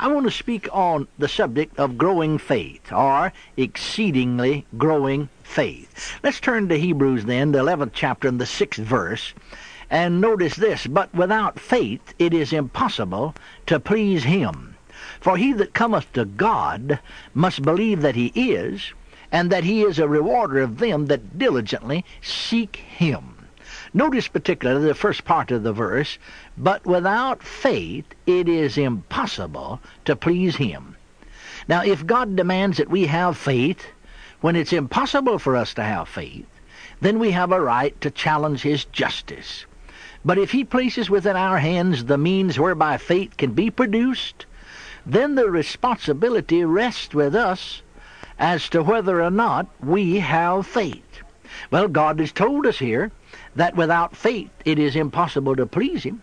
I want to speak on the subject of growing faith, or exceedingly growing faith. Let's turn to Hebrews then, the 11th chapter and the 6th verse. And notice this, but without faith it is impossible to please him. For he that cometh to God must believe that he is, and that he is a rewarder of them that diligently seek him. Notice particularly the first part of the verse, but without faith it is impossible to please him. Now, if God demands that we have faith when it's impossible for us to have faith, then we have a right to challenge his justice. But if he places within our hands the means whereby faith can be produced, then the responsibility rests with us as to whether or not we have faith. Well, God has told us here that without faith it is impossible to please him.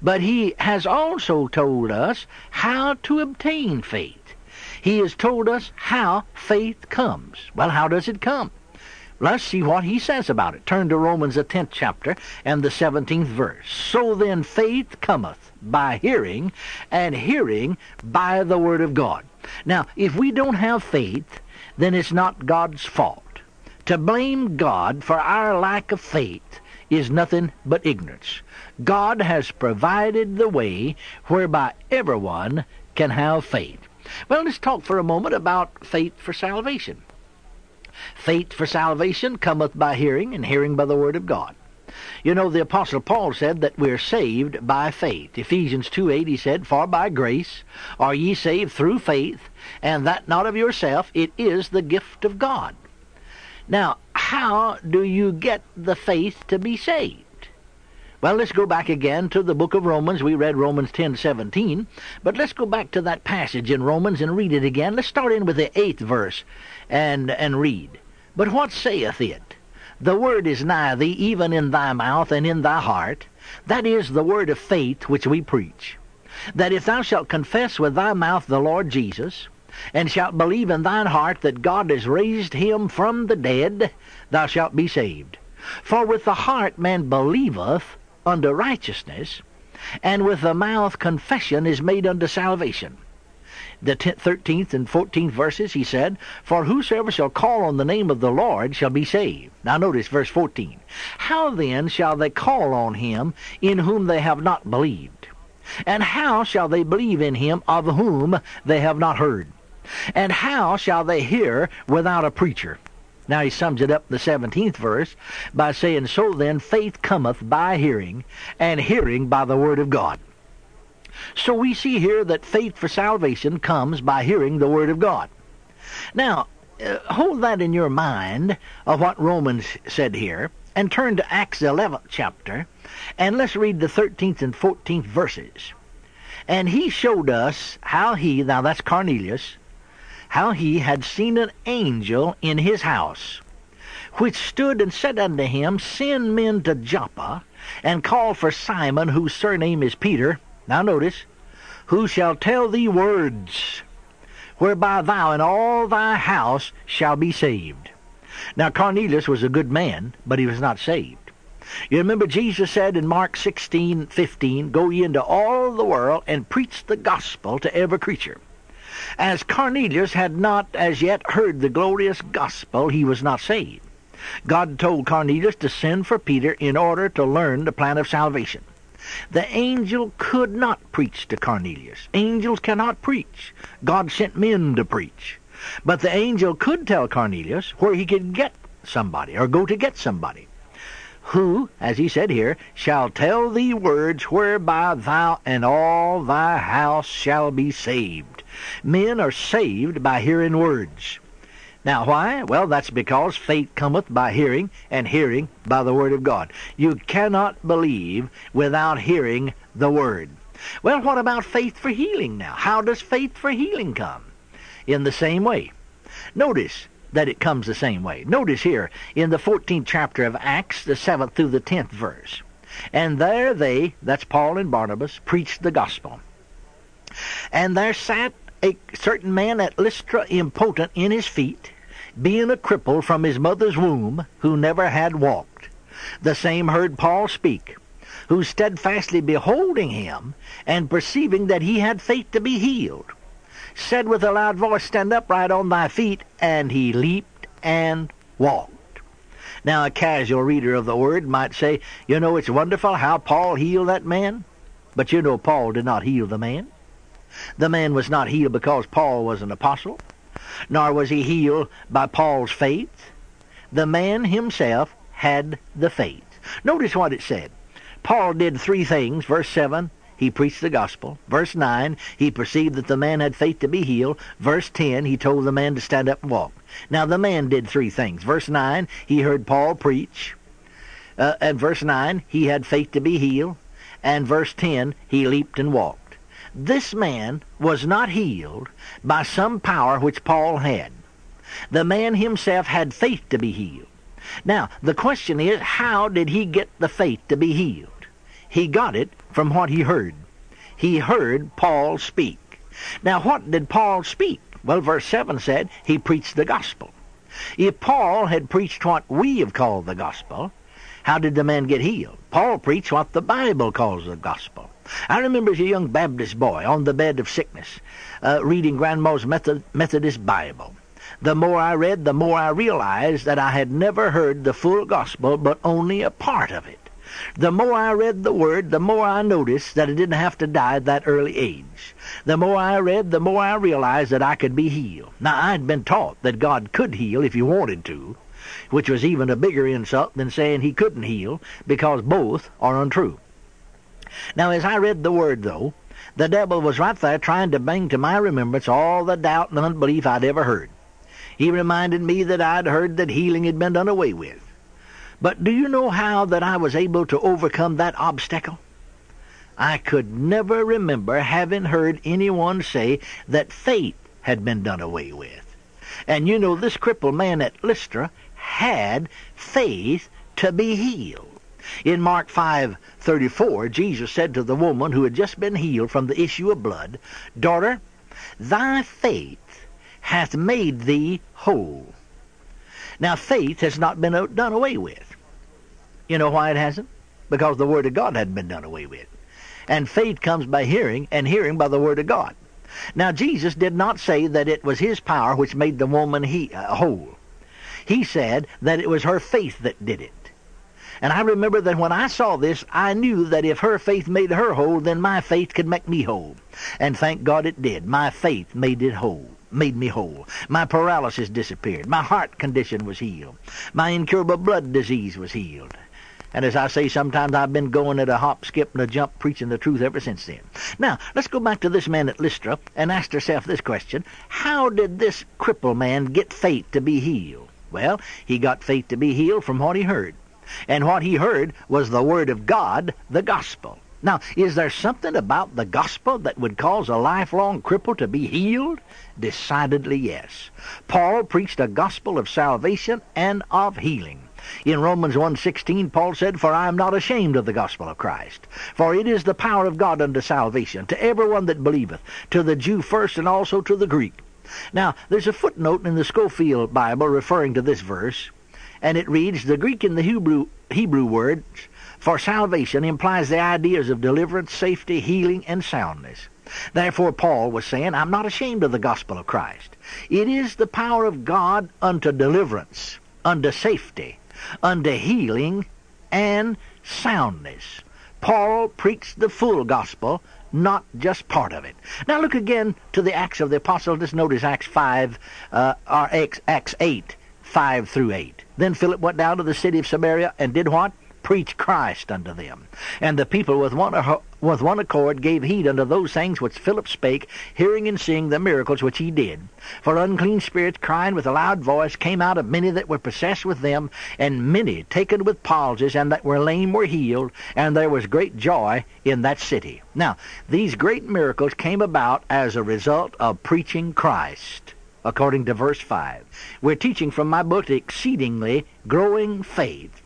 But he has also told us how to obtain faith. He has told us how faith comes. Well, how does it come? Let's see what he says about it. Turn to Romans the 10th chapter and the 17th verse. So then faith cometh by hearing, and hearing by the word of God. Now, if we don't have faith, then it's not God's fault. To blame God for our lack of faith is nothing but ignorance. God has provided the way whereby everyone can have faith. Well, let's talk for a moment about faith for salvation. Faith for salvation cometh by hearing, and hearing by the word of God. You know, the Apostle Paul said that we're saved by faith. Ephesians 2 8, he said, For by grace are ye saved through faith, and that not of yourself, it is the gift of God. Now, how do you get the faith to be saved? Well, let's go back again to the book of Romans. We read Romans 10:17, but let's go back to that passage in Romans and read it again. Let's start in with the 8th verse and and read. But what saith it? The word is nigh thee, even in thy mouth and in thy heart. That is the word of faith which we preach. That if thou shalt confess with thy mouth the Lord Jesus, and shalt believe in thine heart that God has raised him from the dead, thou shalt be saved. For with the heart man believeth unto righteousness, and with the mouth confession is made unto salvation. The 13th and 14th verses, he said, For whosoever shall call on the name of the Lord shall be saved. Now notice verse 14. How then shall they call on him in whom they have not believed? And how shall they believe in him of whom they have not heard? And how shall they hear without a preacher? Now he sums it up in the 17th verse by saying, So then faith cometh by hearing, and hearing by the word of God. So we see here that faith for salvation comes by hearing the word of God. Now, uh, hold that in your mind of what Romans said here, and turn to Acts the 11th chapter, and let's read the 13th and 14th verses. And he showed us how he, now that's Cornelius, how he had seen an angel in his house, which stood and said unto him, Send men to Joppa, and call for Simon, whose surname is Peter. Now notice, who shall tell thee words, whereby thou and all thy house shall be saved. Now Cornelius was a good man, but he was not saved. You remember Jesus said in Mark 16, 15, Go ye into all the world and preach the gospel to every creature. As Cornelius had not as yet heard the glorious gospel, he was not saved. God told Cornelius to send for Peter in order to learn the plan of salvation. The angel could not preach to Cornelius. Angels cannot preach. God sent men to preach. But the angel could tell Cornelius where he could get somebody or go to get somebody who, as he said here, shall tell thee words whereby thou and all thy house shall be saved. Men are saved by hearing words. Now, why? Well, that's because faith cometh by hearing, and hearing by the Word of God. You cannot believe without hearing the Word. Well, what about faith for healing now? How does faith for healing come? In the same way. Notice, that it comes the same way. Notice here in the 14th chapter of Acts, the 7th through the 10th verse. And there they, that's Paul and Barnabas, preached the gospel. And there sat a certain man at Lystra impotent in his feet, being a cripple from his mother's womb, who never had walked. The same heard Paul speak, who steadfastly beholding him, and perceiving that he had faith to be healed, said with a loud voice, Stand upright on thy feet. And he leaped and walked. Now, a casual reader of the word might say, You know, it's wonderful how Paul healed that man. But you know, Paul did not heal the man. The man was not healed because Paul was an apostle, nor was he healed by Paul's faith. The man himself had the faith. Notice what it said. Paul did three things. Verse 7, he preached the gospel. Verse 9, he perceived that the man had faith to be healed. Verse 10, he told the man to stand up and walk. Now, the man did three things. Verse 9, he heard Paul preach. Uh, and verse 9, he had faith to be healed. And verse 10, he leaped and walked. This man was not healed by some power which Paul had. The man himself had faith to be healed. Now, the question is, how did he get the faith to be healed? He got it from what he heard. He heard Paul speak. Now, what did Paul speak? Well, verse 7 said he preached the gospel. If Paul had preached what we have called the gospel, how did the man get healed? Paul preached what the Bible calls the gospel. I remember as a young Baptist boy on the bed of sickness, uh, reading Grandma's Methodist Bible. The more I read, the more I realized that I had never heard the full gospel, but only a part of it. The more I read the Word, the more I noticed that I didn't have to die at that early age. The more I read, the more I realized that I could be healed. Now, I'd been taught that God could heal if He wanted to, which was even a bigger insult than saying He couldn't heal, because both are untrue. Now, as I read the Word, though, the devil was right there trying to bring to my remembrance all the doubt and unbelief I'd ever heard. He reminded me that I'd heard that healing had been done away with. But do you know how that I was able to overcome that obstacle? I could never remember having heard anyone say that faith had been done away with. And you know, this crippled man at Lystra had faith to be healed. In Mark 5:34, Jesus said to the woman who had just been healed from the issue of blood, "Daughter, thy faith hath made thee whole. Now, faith has not been done away with. You know why it hasn't? Because the Word of God hadn't been done away with. And faith comes by hearing, and hearing by the Word of God. Now, Jesus did not say that it was his power which made the woman he, uh, whole. He said that it was her faith that did it. And I remember that when I saw this, I knew that if her faith made her whole, then my faith could make me whole. And thank God it did. My faith made it whole made me whole. My paralysis disappeared. My heart condition was healed. My incurable blood disease was healed. And as I say, sometimes I've been going at a hop, skip, and a jump preaching the truth ever since then. Now, let's go back to this man at Lystra and ask ourselves this question. How did this cripple man get faith to be healed? Well, he got faith to be healed from what he heard. And what he heard was the Word of God, the gospel. Now, is there something about the gospel that would cause a lifelong cripple to be healed? Decidedly yes. Paul preached a gospel of salvation and of healing. In Romans 1.16, Paul said, For I am not ashamed of the gospel of Christ, for it is the power of God unto salvation, to everyone that believeth, to the Jew first and also to the Greek. Now, there's a footnote in the Scofield Bible referring to this verse, and it reads, The Greek and the Hebrew, Hebrew words for salvation implies the ideas of deliverance, safety, healing, and soundness. Therefore, Paul was saying, I'm not ashamed of the gospel of Christ. It is the power of God unto deliverance, unto safety, unto healing, and soundness. Paul preached the full gospel, not just part of it. Now look again to the Acts of the Apostles. Just notice Acts 5, uh, or Acts, Acts 8, 5 through 8. Then Philip went down to the city of Samaria and did what? preach Christ unto them. And the people with one, uh, with one accord gave heed unto those things which Philip spake, hearing and seeing the miracles which he did. For unclean spirits, crying with a loud voice, came out of many that were possessed with them, and many taken with palsies, and that were lame were healed, and there was great joy in that city. Now, these great miracles came about as a result of preaching Christ according to verse 5. We're teaching from my book, Exceedingly Growing Faith.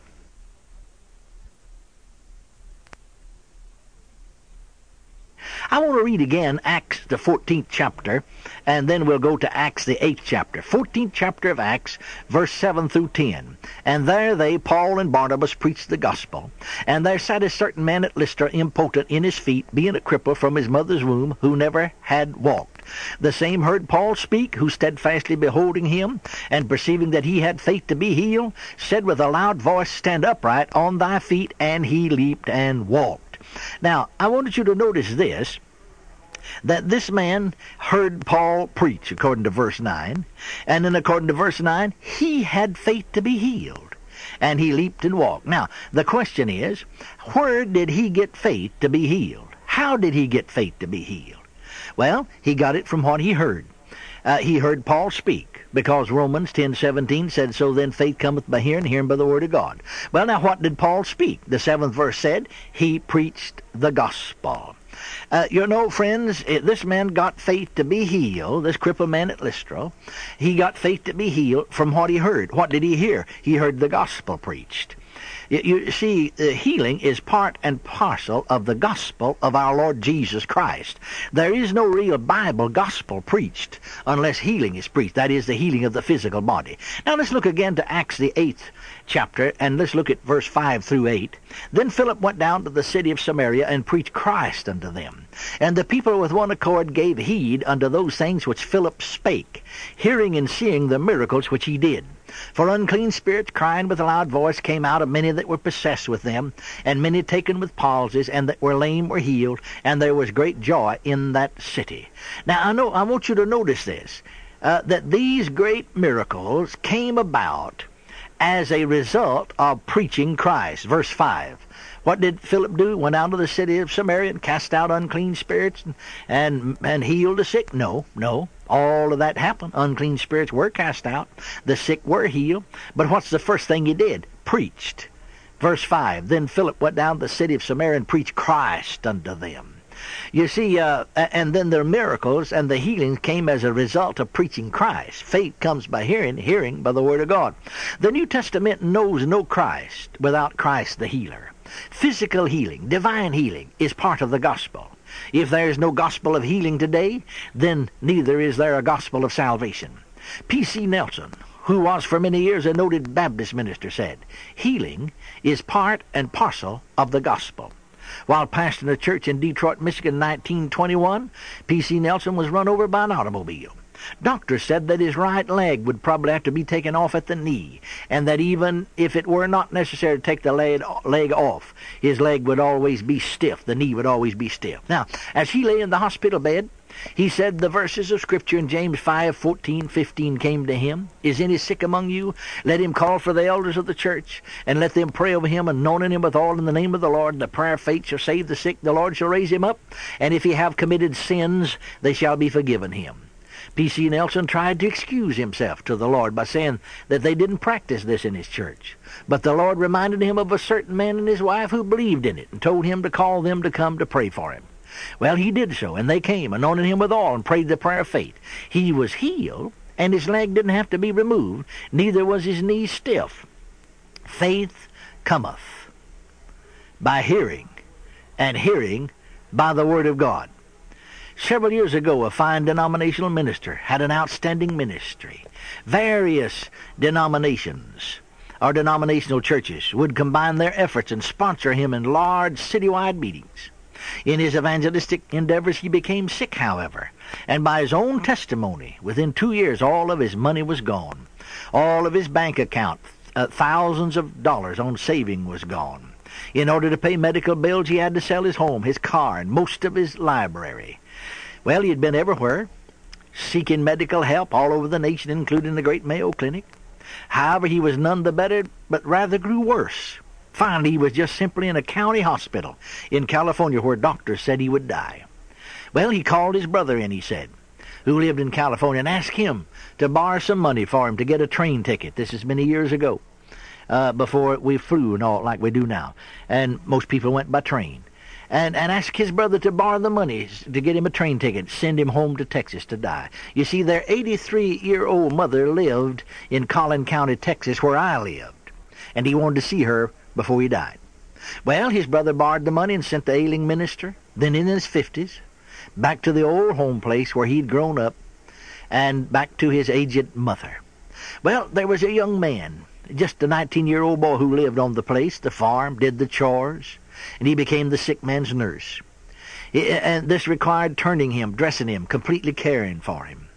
I want to read again Acts, the 14th chapter, and then we'll go to Acts, the 8th chapter. 14th chapter of Acts, verse 7 through 10. And there they, Paul and Barnabas, preached the gospel. And there sat a certain man at Lystra, impotent in his feet, being a cripple from his mother's womb, who never had walked. The same heard Paul speak, who steadfastly beholding him, and perceiving that he had faith to be healed, said with a loud voice, Stand upright on thy feet, and he leaped and walked. Now, I wanted you to notice this that this man heard Paul preach, according to verse 9, and then according to verse 9, he had faith to be healed, and he leaped and walked. Now, the question is, where did he get faith to be healed? How did he get faith to be healed? Well, he got it from what he heard. Uh, he heard Paul speak, because Romans 10:17 said, "So then faith cometh by hearing, hearing by the word of God." Well, now what did Paul speak? The seventh verse said, "He preached the gospel." Uh, you know, friends, this man got faith to be healed, this crippled man at Lystra. He got faith to be healed from what he heard. What did he hear? He heard the gospel preached. You see, healing is part and parcel of the gospel of our Lord Jesus Christ. There is no real Bible gospel preached unless healing is preached. That is the healing of the physical body. Now let's look again to Acts the 8th chapter, and let's look at verse 5 through 8. Then Philip went down to the city of Samaria and preached Christ unto them. And the people with one accord gave heed unto those things which Philip spake, hearing and seeing the miracles which he did. For unclean spirits, crying with a loud voice, came out of many that were possessed with them, and many taken with palsies, and that were lame were healed, and there was great joy in that city. Now, I know I want you to notice this, uh, that these great miracles came about as a result of preaching Christ. Verse 5. What did Philip do? Went out of the city of Samaria and cast out unclean spirits and, and, and healed the sick? No, no. All of that happened. Unclean spirits were cast out. The sick were healed. But what's the first thing he did? Preached. Verse 5, Then Philip went down to the city of Samaria and preached Christ unto them. You see, uh, and then their miracles and the healings came as a result of preaching Christ. Faith comes by hearing, hearing by the Word of God. The New Testament knows no Christ without Christ the healer. Physical healing, divine healing, is part of the gospel. If there is no gospel of healing today, then neither is there a gospel of salvation. P.C. Nelson, who was for many years a noted Baptist minister, said, Healing is part and parcel of the gospel. While pastoring a church in Detroit, Michigan in 1921, P.C. Nelson was run over by an automobile. Doctors said that his right leg would probably have to be taken off at the knee, and that even if it were not necessary to take the leg, leg off, his leg would always be stiff, the knee would always be stiff. Now, as he lay in the hospital bed, he said the verses of Scripture in James 5, 14, 15 came to him. Is any sick among you? Let him call for the elders of the church, and let them pray over him, anointing him with oil in the name of the Lord. The prayer of faith shall save the sick. The Lord shall raise him up. And if he have committed sins, they shall be forgiven him. P.C. Nelson tried to excuse himself to the Lord by saying that they didn't practice this in his church. But the Lord reminded him of a certain man and his wife who believed in it and told him to call them to come to pray for him. Well, he did so, and they came, anointed him with oil, and prayed the prayer of faith. He was healed, and his leg didn't have to be removed, neither was his knee stiff. Faith cometh by hearing, and hearing by the word of God. Several years ago, a fine denominational minister had an outstanding ministry. Various denominations or denominational churches would combine their efforts and sponsor him in large citywide meetings. In his evangelistic endeavors, he became sick, however, and by his own testimony, within two years, all of his money was gone. All of his bank account, uh, thousands of dollars on saving, was gone. In order to pay medical bills, he had to sell his home, his car, and most of his library. Well, he had been everywhere, seeking medical help all over the nation, including the great Mayo Clinic. However, he was none the better, but rather grew worse. Finally, he was just simply in a county hospital in California where doctors said he would die. Well, he called his brother in, he said, who lived in California, and asked him to borrow some money for him to get a train ticket. This is many years ago, uh, before we flew and all like we do now. And most people went by train. And, and asked his brother to borrow the money to get him a train ticket, send him home to Texas to die. You see, their 83-year-old mother lived in Collin County, Texas, where I lived. And he wanted to see her before he died. Well, his brother borrowed the money and sent the ailing minister, then in his fifties, back to the old home place where he'd grown up, and back to his aged mother. Well, there was a young man, just a 19-year-old boy who lived on the place, the farm, did the chores, and he became the sick man's nurse. And this required turning him, dressing him, completely caring for him.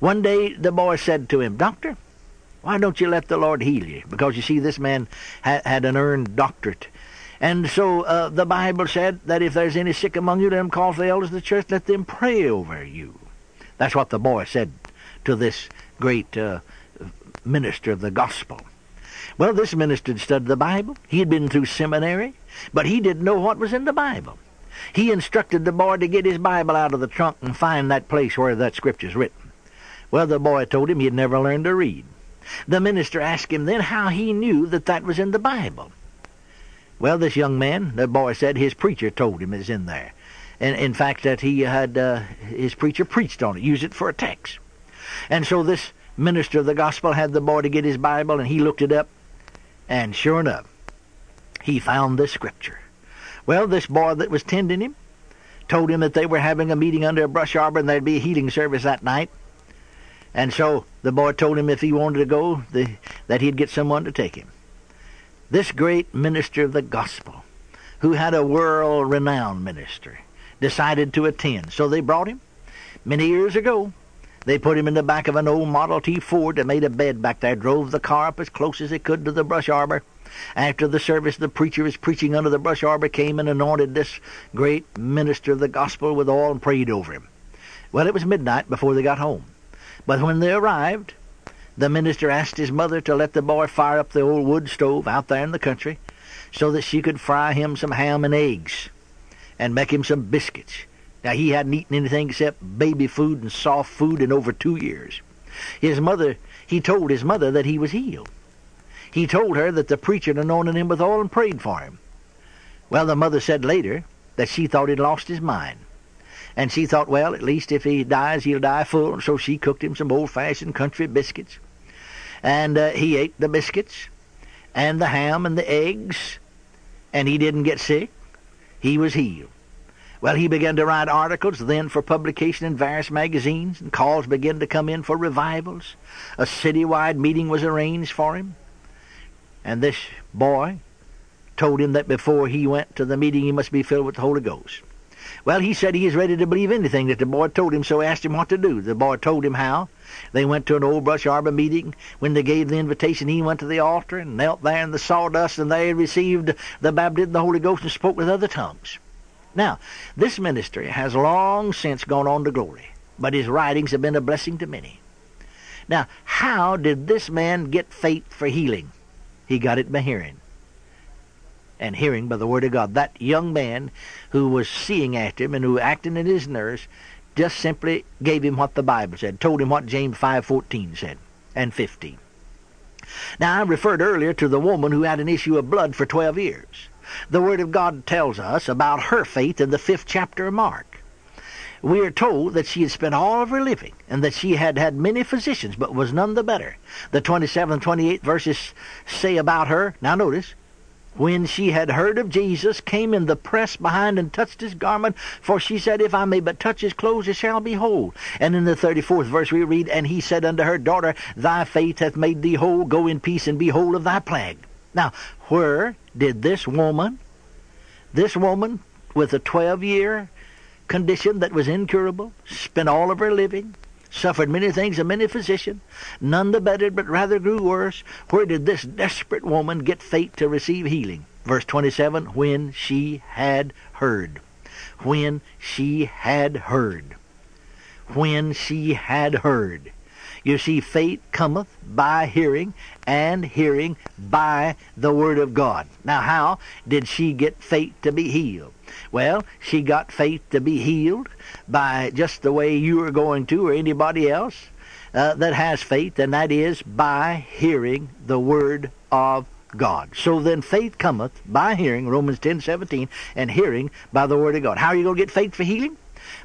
One day the boy said to him, Doctor, why don't you let the Lord heal you? Because you see, this man ha- had an earned doctorate. And so uh, the Bible said that if there's any sick among you, let them call for the elders of the church, let them pray over you. That's what the boy said to this great uh, minister of the gospel. Well, this minister had studied the Bible. He had been through seminary, but he didn't know what was in the Bible. He instructed the boy to get his Bible out of the trunk and find that place where that scripture's written. Well, the boy told him he had never learned to read. The minister asked him then how he knew that that was in the Bible. Well, this young man, the boy said, his preacher told him it's in there. And in fact, that he had uh, his preacher preached on it, used it for a text. And so this minister of the gospel had the boy to get his Bible, and he looked it up, and sure enough, he found this scripture. Well, this boy that was tending him told him that they were having a meeting under a brush arbor and there'd be a healing service that night. And so the boy told him if he wanted to go, the, that he'd get someone to take him. This great minister of the gospel, who had a world-renowned ministry, decided to attend. So they brought him. Many years ago, they put him in the back of an old Model T Ford and made a bed back there, drove the car up as close as it could to the brush arbor, after the service, the preacher was preaching under the brush arbor, came and anointed this great minister of the gospel with oil and prayed over him. Well, it was midnight before they got home. But when they arrived, the minister asked his mother to let the boy fire up the old wood stove out there in the country so that she could fry him some ham and eggs and make him some biscuits. Now, he hadn't eaten anything except baby food and soft food in over two years. His mother, he told his mother that he was healed. He told her that the preacher had anointed him with oil and prayed for him. Well, the mother said later that she thought he'd lost his mind. And she thought, well, at least if he dies, he'll die full. And so she cooked him some old-fashioned country biscuits. And uh, he ate the biscuits and the ham and the eggs, and he didn't get sick. He was healed. Well, he began to write articles then for publication in various magazines, and calls began to come in for revivals. A citywide meeting was arranged for him. And this boy told him that before he went to the meeting he must be filled with the Holy Ghost. Well, he said he is ready to believe anything that the boy told him, so asked him what to do. The boy told him how. They went to an old brush arbor meeting. When they gave the invitation, he went to the altar and knelt there in the sawdust, and they received the baptism of the Holy Ghost and spoke with other tongues. Now, this ministry has long since gone on to glory, but his writings have been a blessing to many. Now, how did this man get faith for healing? He got it by hearing. And hearing by the Word of God. That young man who was seeing after him and who acted in his nerves just simply gave him what the Bible said, told him what James 5.14 said, and 15. Now, I referred earlier to the woman who had an issue of blood for 12 years. The Word of God tells us about her faith in the fifth chapter of Mark we are told that she had spent all of her living and that she had had many physicians, but was none the better. The 27 and 28 verses say about her, now notice, when she had heard of Jesus, came in the press behind and touched his garment, for she said, If I may but touch his clothes, I shall be whole. And in the 34th verse we read, And he said unto her, Daughter, thy faith hath made thee whole. Go in peace and be whole of thy plague. Now, where did this woman, this woman with a 12-year condition that was incurable, spent all of her living, suffered many things of many physicians, none the better, but rather grew worse. Where did this desperate woman get faith to receive healing? Verse 27, when she had heard. When she had heard. When she had heard. You see, faith cometh by hearing, and hearing by the Word of God. Now, how did she get faith to be healed? Well, she got faith to be healed by just the way you are going to or anybody else uh, that has faith, and that is by hearing the Word of God. So then faith cometh by hearing, Romans 10, 17, and hearing by the Word of God. How are you going to get faith for healing?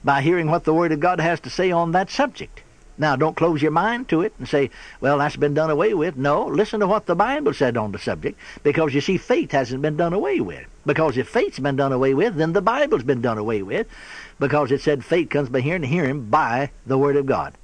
By hearing what the Word of God has to say on that subject. Now, don't close your mind to it and say, well, that's been done away with. No, listen to what the Bible said on the subject, because you see, faith hasn't been done away with. Because if faith's been done away with, then the Bible's been done away with. because it said faith comes by hearing and hearing by the Word of God.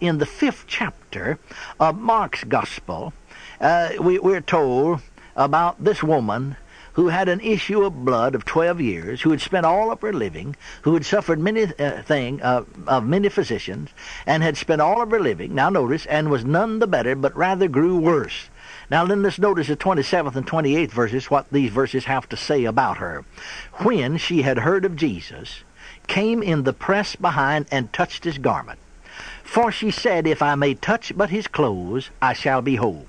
In the fifth chapter of Mark's Gospel, uh, we, we're told about this woman who had an issue of blood of 12 years, who had spent all of her living, who had suffered many uh, thing uh, of many physicians, and had spent all of her living, now notice, and was none the better, but rather grew worse. Now then let's notice the 27th and 28th verses, what these verses have to say about her. When she had heard of Jesus, came in the press behind and touched his garment. For she said, If I may touch but his clothes, I shall be whole.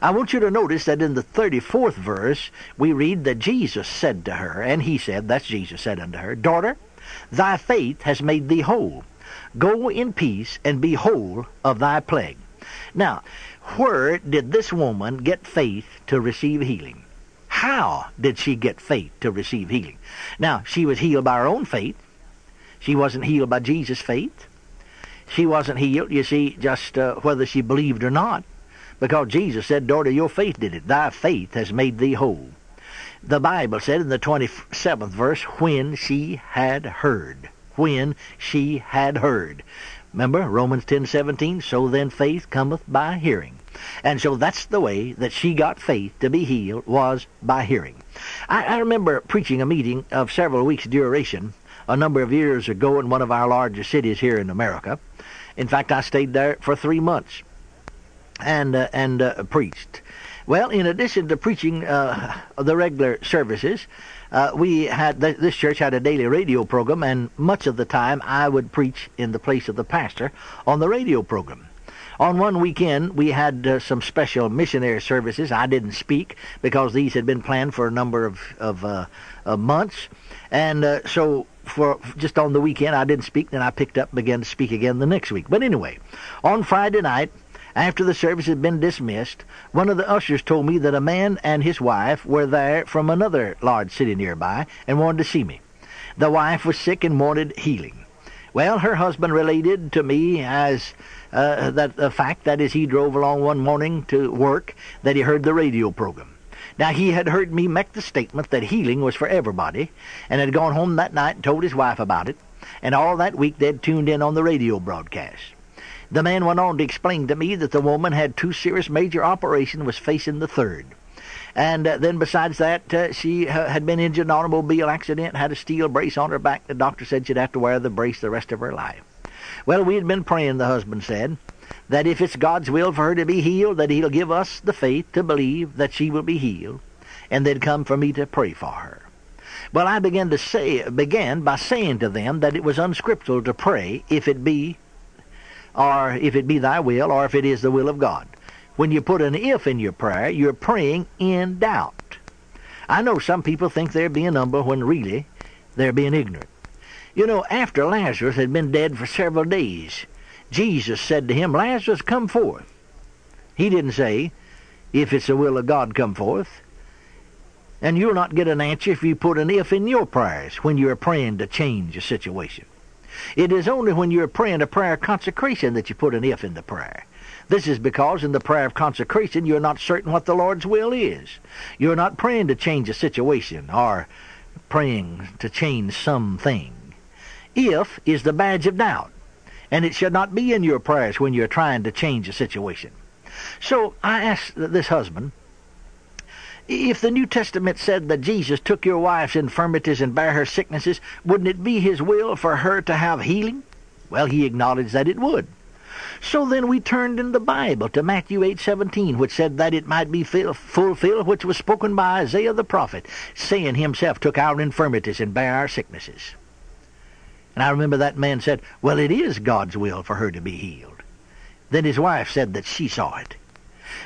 I want you to notice that in the 34th verse, we read that Jesus said to her, and he said, that's Jesus said unto her, Daughter, thy faith has made thee whole. Go in peace and be whole of thy plague. Now, where did this woman get faith to receive healing? How did she get faith to receive healing? Now, she was healed by her own faith. She wasn't healed by Jesus' faith. She wasn't healed, you see, just uh, whether she believed or not because Jesus said, Daughter, your faith did it. Thy faith has made thee whole. The Bible said in the 27th verse, when she had heard. When she had heard. Remember, Romans 10:17, so then faith cometh by hearing. And so that's the way that she got faith to be healed, was by hearing. I, I remember preaching a meeting of several weeks' duration a number of years ago in one of our larger cities here in America. In fact, I stayed there for three months and uh, and uh, preached. Well, in addition to preaching uh, the regular services, uh, we had th- this church had a daily radio program, and much of the time I would preach in the place of the pastor on the radio program. On one weekend, we had uh, some special missionary services. I didn't speak because these had been planned for a number of, of, uh, of months. And uh, so for just on the weekend, I didn't speak. Then I picked up and began to speak again the next week. But anyway, on Friday night, after the service had been dismissed, one of the ushers told me that a man and his wife were there from another large city nearby and wanted to see me. The wife was sick and wanted healing. Well, her husband related to me as uh, that the fact that as he drove along one morning to work, that he heard the radio program. Now he had heard me make the statement that healing was for everybody, and had gone home that night and told his wife about it, and all that week they'd tuned in on the radio broadcast. The man went on to explain to me that the woman had two serious major operations, was facing the third. And uh, then besides that, uh, she uh, had been injured in an automobile accident, had a steel brace on her back. The doctor said she'd have to wear the brace the rest of her life. Well, we had been praying, the husband said, that if it's God's will for her to be healed, that he'll give us the faith to believe that she will be healed, and they'd come for me to pray for her. Well, I began to say, began by saying to them that it was unscriptural to pray if it be or if it be thy will, or if it is the will of God. When you put an if in your prayer, you're praying in doubt. I know some people think they're being humble when really they're being ignorant. You know, after Lazarus had been dead for several days, Jesus said to him, Lazarus, come forth. He didn't say, if it's the will of God, come forth. And you'll not get an answer if you put an if in your prayers when you're praying to change a situation. It is only when you're praying a prayer of consecration that you put an if in the prayer. This is because in the prayer of consecration you're not certain what the Lord's will is. You're not praying to change a situation or praying to change something. If is the badge of doubt, and it should not be in your prayers when you're trying to change a situation. So I asked this husband, if the New Testament said that Jesus took your wife's infirmities and bare her sicknesses, wouldn't it be his will for her to have healing? Well, he acknowledged that it would. So then we turned in the Bible to Matthew 8:17, which said that it might be fulfilled which was spoken by Isaiah the prophet, saying himself took our infirmities and bare our sicknesses. And I remember that man said, well, it is God's will for her to be healed. Then his wife said that she saw it.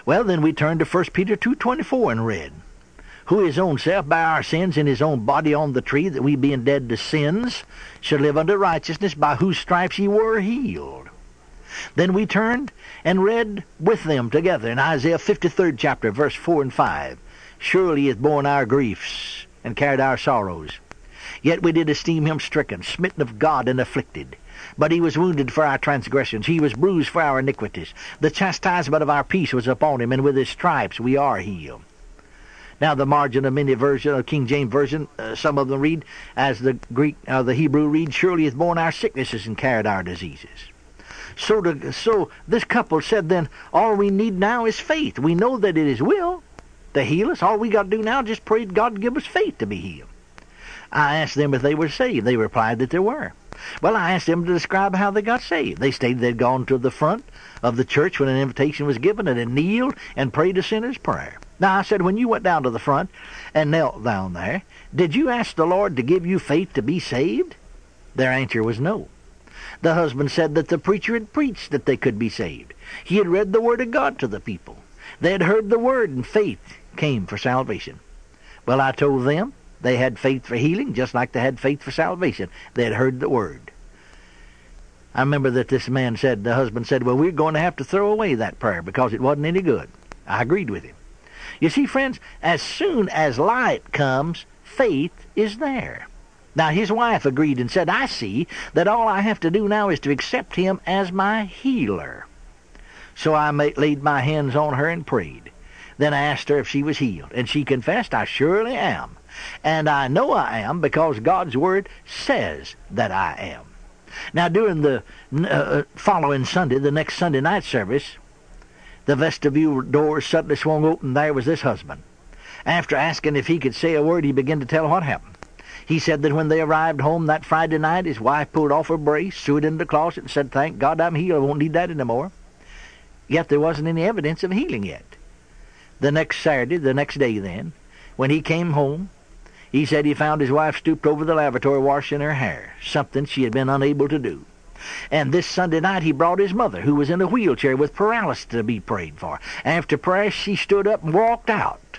Well, then we turn to 1 Peter 2.24 and read, Who his own self by our sins in his own body on the tree, that we being dead to sins should live unto righteousness, by whose stripes ye were healed. Then we turned and read with them together in Isaiah 53rd chapter, verse 4 and 5. Surely he hath borne our griefs and carried our sorrows. Yet we did esteem him stricken, smitten of God, and afflicted. But he was wounded for our transgressions, he was bruised for our iniquities. The chastisement of our peace was upon him, and with his stripes we are healed. Now, the margin of many version, of King James version, uh, some of them read as the Greek, uh, the Hebrew read, "Surely hath borne our sicknesses and carried our diseases." So, to, so this couple said, then all we need now is faith. We know that it is will to heal us. All we got to do now is just pray God give us faith to be healed. I asked them if they were saved. They replied that they were. Well, I asked them to describe how they got saved. They stated they'd gone to the front of the church when an invitation was given and had kneeled and prayed a sinner's prayer. Now, I said, when you went down to the front and knelt down there, did you ask the Lord to give you faith to be saved? Their answer was no. The husband said that the preacher had preached that they could be saved. He had read the Word of God to the people. They had heard the Word, and faith came for salvation. Well, I told them they had faith for healing, just like they had faith for salvation. They had heard the Word. I remember that this man said, the husband said, well, we're going to have to throw away that prayer because it wasn't any good. I agreed with him. You see, friends, as soon as light comes, faith is there. Now, his wife agreed and said, I see that all I have to do now is to accept him as my healer. So I laid my hands on her and prayed. Then I asked her if she was healed, and she confessed, I surely am. And I know I am because God's Word says that I am. Now, during the uh, following Sunday, the next Sunday night service, the vestibule door suddenly swung open. There was this husband. After asking if he could say a word, he began to tell what happened. He said that when they arrived home that Friday night, his wife pulled off her brace, threw it in the closet, and said, Thank God I'm healed. I won't need that anymore. Yet there wasn't any evidence of healing yet. The next Saturday, the next day then, when he came home, he said he found his wife stooped over the lavatory washing her hair, something she had been unable to do. And this Sunday night he brought his mother, who was in a wheelchair with paralysis, to be prayed for. After prayer, she stood up and walked out.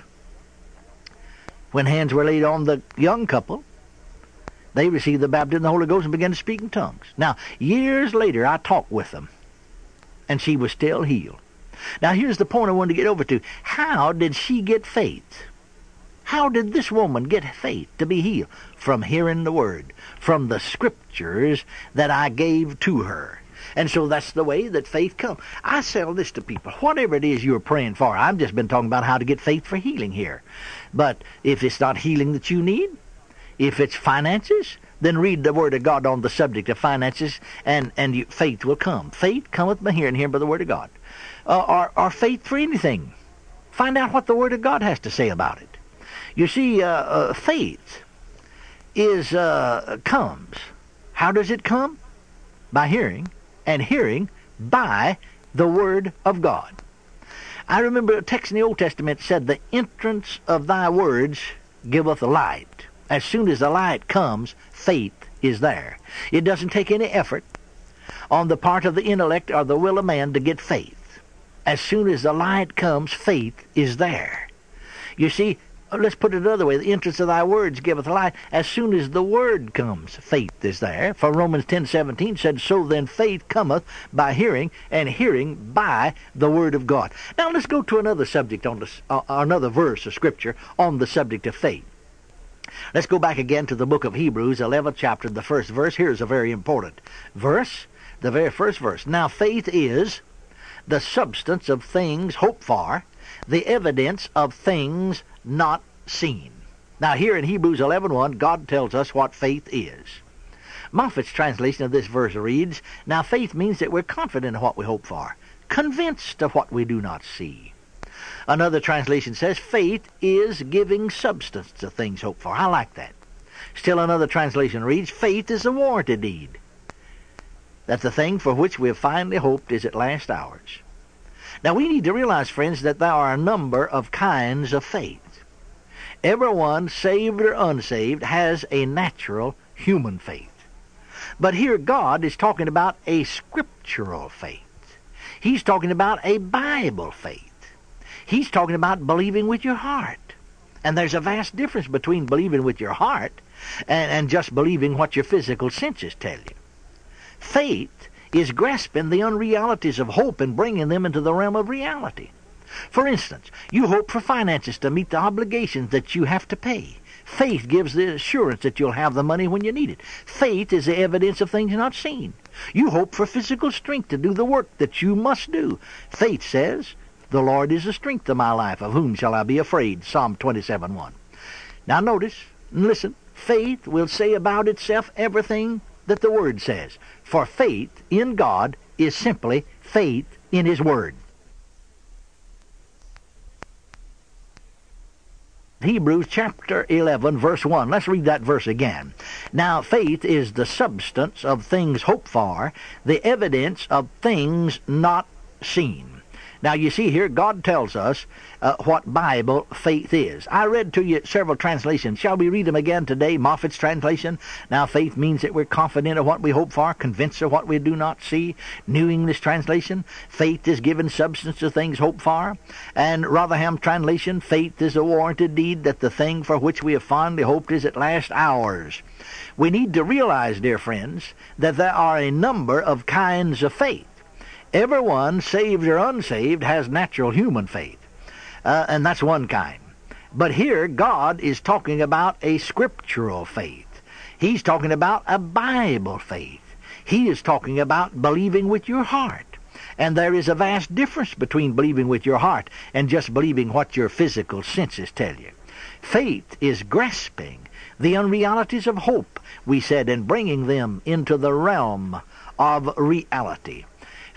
When hands were laid on the young couple, they received the baptism of the Holy Ghost and began to speak in tongues. Now, years later, I talked with them, and she was still healed. Now, here's the point I wanted to get over to. How did she get faith? How did this woman get faith to be healed? From hearing the Word, from the Scriptures that I gave to her. And so that's the way that faith comes. I sell this to people. Whatever it is you're praying for, I've just been talking about how to get faith for healing here. But if it's not healing that you need, if it's finances, then read the Word of God on the subject of finances, and, and you, faith will come. Faith cometh by hearing, hearing by the Word of God. Uh, or, or faith for anything. Find out what the Word of God has to say about it. You see, uh, uh, faith is uh, comes. How does it come? By hearing, and hearing by the Word of God. I remember a text in the Old Testament said, The entrance of thy words giveth light. As soon as the light comes, faith is there. It doesn't take any effort on the part of the intellect or the will of man to get faith. As soon as the light comes, faith is there. You see, let's put it another way. The entrance of thy words giveth light. As soon as the word comes, faith is there. For Romans 10:17 said, So then faith cometh by hearing, and hearing by the word of God. Now let's go to another subject on this, uh, another verse of Scripture on the subject of faith. Let's go back again to the book of Hebrews, 11th chapter, the first verse. Here's a very important verse, the very first verse. Now faith is the substance of things hoped for, the evidence of things not seen. Now here in Hebrews 11.1, God tells us what faith is. Moffatt's translation of this verse reads, Now faith means that we're confident of what we hope for, convinced of what we do not see. Another translation says, faith is giving substance to things hoped for. I like that. Still another translation reads, faith is a warranty deed. That the thing for which we have finally hoped is at last ours. Now we need to realize, friends, that there are a number of kinds of faith. Everyone, saved or unsaved, has a natural human faith. But here God is talking about a scriptural faith. He's talking about a Bible faith. He's talking about believing with your heart. And there's a vast difference between believing with your heart and, and just believing what your physical senses tell you. Faith is grasping the unrealities of hope and bringing them into the realm of reality. For instance, you hope for finances to meet the obligations that you have to pay. Faith gives the assurance that you'll have the money when you need it. Faith is the evidence of things not seen. You hope for physical strength to do the work that you must do. Faith says, The Lord is the strength of my life. Of whom shall I be afraid? Psalm 27 1. Now notice, and listen, faith will say about itself everything that the Word says. For faith in God is simply faith in His Word. Hebrews chapter 11, verse 1. Let's read that verse again. Now, faith is the substance of things hoped for, the evidence of things not seen. Now, you see here, God tells us uh, what Bible faith is. I read to you several translations. Shall we read them again today? Moffatt's translation. Now, faith means that we're confident of what we hope for, convinced of what we do not see. New English translation. Faith is given substance to things hoped for. And Rotherham translation. Faith is a warranted deed that the thing for which we have fondly hoped is at last ours. We need to realize, dear friends, that there are a number of kinds of faith. Everyone, saved or unsaved, has natural human faith. Uh, and that's one kind. But here, God is talking about a scriptural faith. He's talking about a Bible faith. He is talking about believing with your heart. And there is a vast difference between believing with your heart and just believing what your physical senses tell you. Faith is grasping the unrealities of hope, we said, and bringing them into the realm of reality.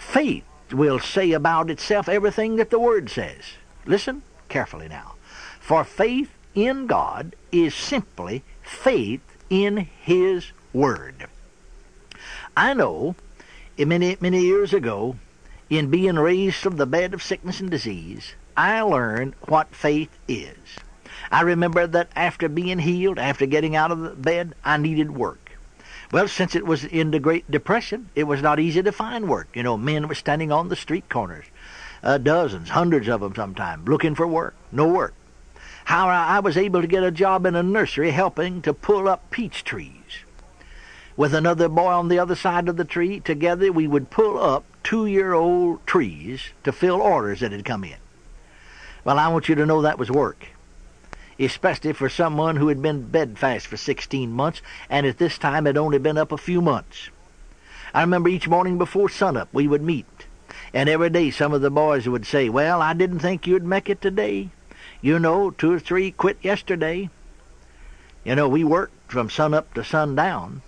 Faith will say about itself everything that the Word says. Listen carefully now. For faith in God is simply faith in His Word. I know eh, many, many years ago, in being raised from the bed of sickness and disease, I learned what faith is. I remember that after being healed, after getting out of the bed, I needed work. Well, since it was in the Great Depression, it was not easy to find work. You know, men were standing on the street corners, uh, dozens, hundreds of them sometimes, looking for work. No work. How I was able to get a job in a nursery helping to pull up peach trees. With another boy on the other side of the tree, together we would pull up two-year-old trees to fill orders that had come in. Well, I want you to know that was work especially for someone who had been bedfast for 16 months and at this time had only been up a few months. I remember each morning before sunup we would meet, and every day some of the boys would say, Well, I didn't think you'd make it today. You know, two or three quit yesterday. You know, we worked from sunup to sundown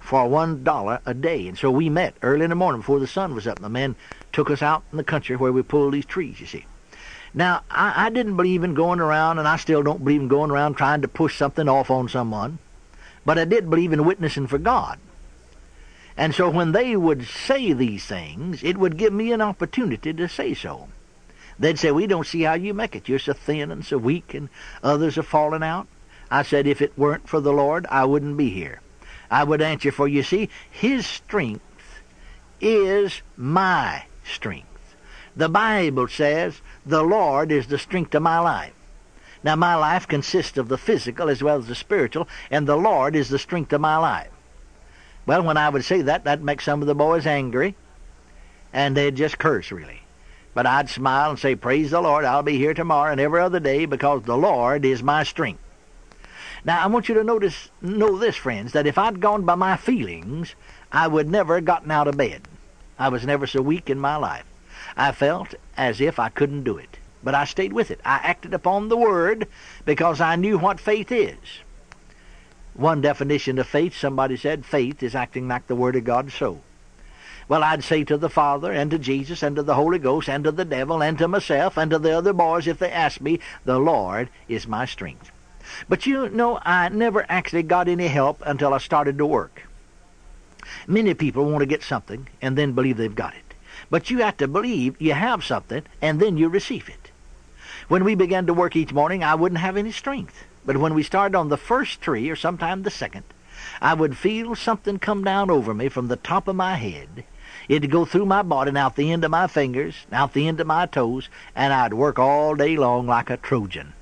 for one dollar a day. And so we met early in the morning before the sun was up. The men took us out in the country where we pulled these trees, you see. Now, I, I didn't believe in going around, and I still don't believe in going around trying to push something off on someone, but I did believe in witnessing for God. And so when they would say these things, it would give me an opportunity to say so. They'd say, we don't see how you make it. You're so thin and so weak, and others are falling out. I said, if it weren't for the Lord, I wouldn't be here. I would answer, for you see, His strength is my strength. The Bible says, the Lord is the strength of my life. Now, my life consists of the physical as well as the spiritual, and the Lord is the strength of my life. Well, when I would say that, that'd make some of the boys angry, and they'd just curse, really. But I'd smile and say, Praise the Lord, I'll be here tomorrow and every other day because the Lord is my strength. Now, I want you to notice, know this, friends, that if I'd gone by my feelings, I would never have gotten out of bed. I was never so weak in my life. I felt as if I couldn't do it. But I stayed with it. I acted upon the Word because I knew what faith is. One definition of faith, somebody said, faith is acting like the Word of God so. Well, I'd say to the Father and to Jesus and to the Holy Ghost and to the devil and to myself and to the other boys if they asked me, the Lord is my strength. But you know, I never actually got any help until I started to work. Many people want to get something and then believe they've got it. But you have to believe you have something, and then you receive it. When we began to work each morning, I wouldn't have any strength. But when we started on the first tree, or sometime the second, I would feel something come down over me from the top of my head. It'd go through my body and out the end of my fingers, out the end of my toes, and I'd work all day long like a Trojan.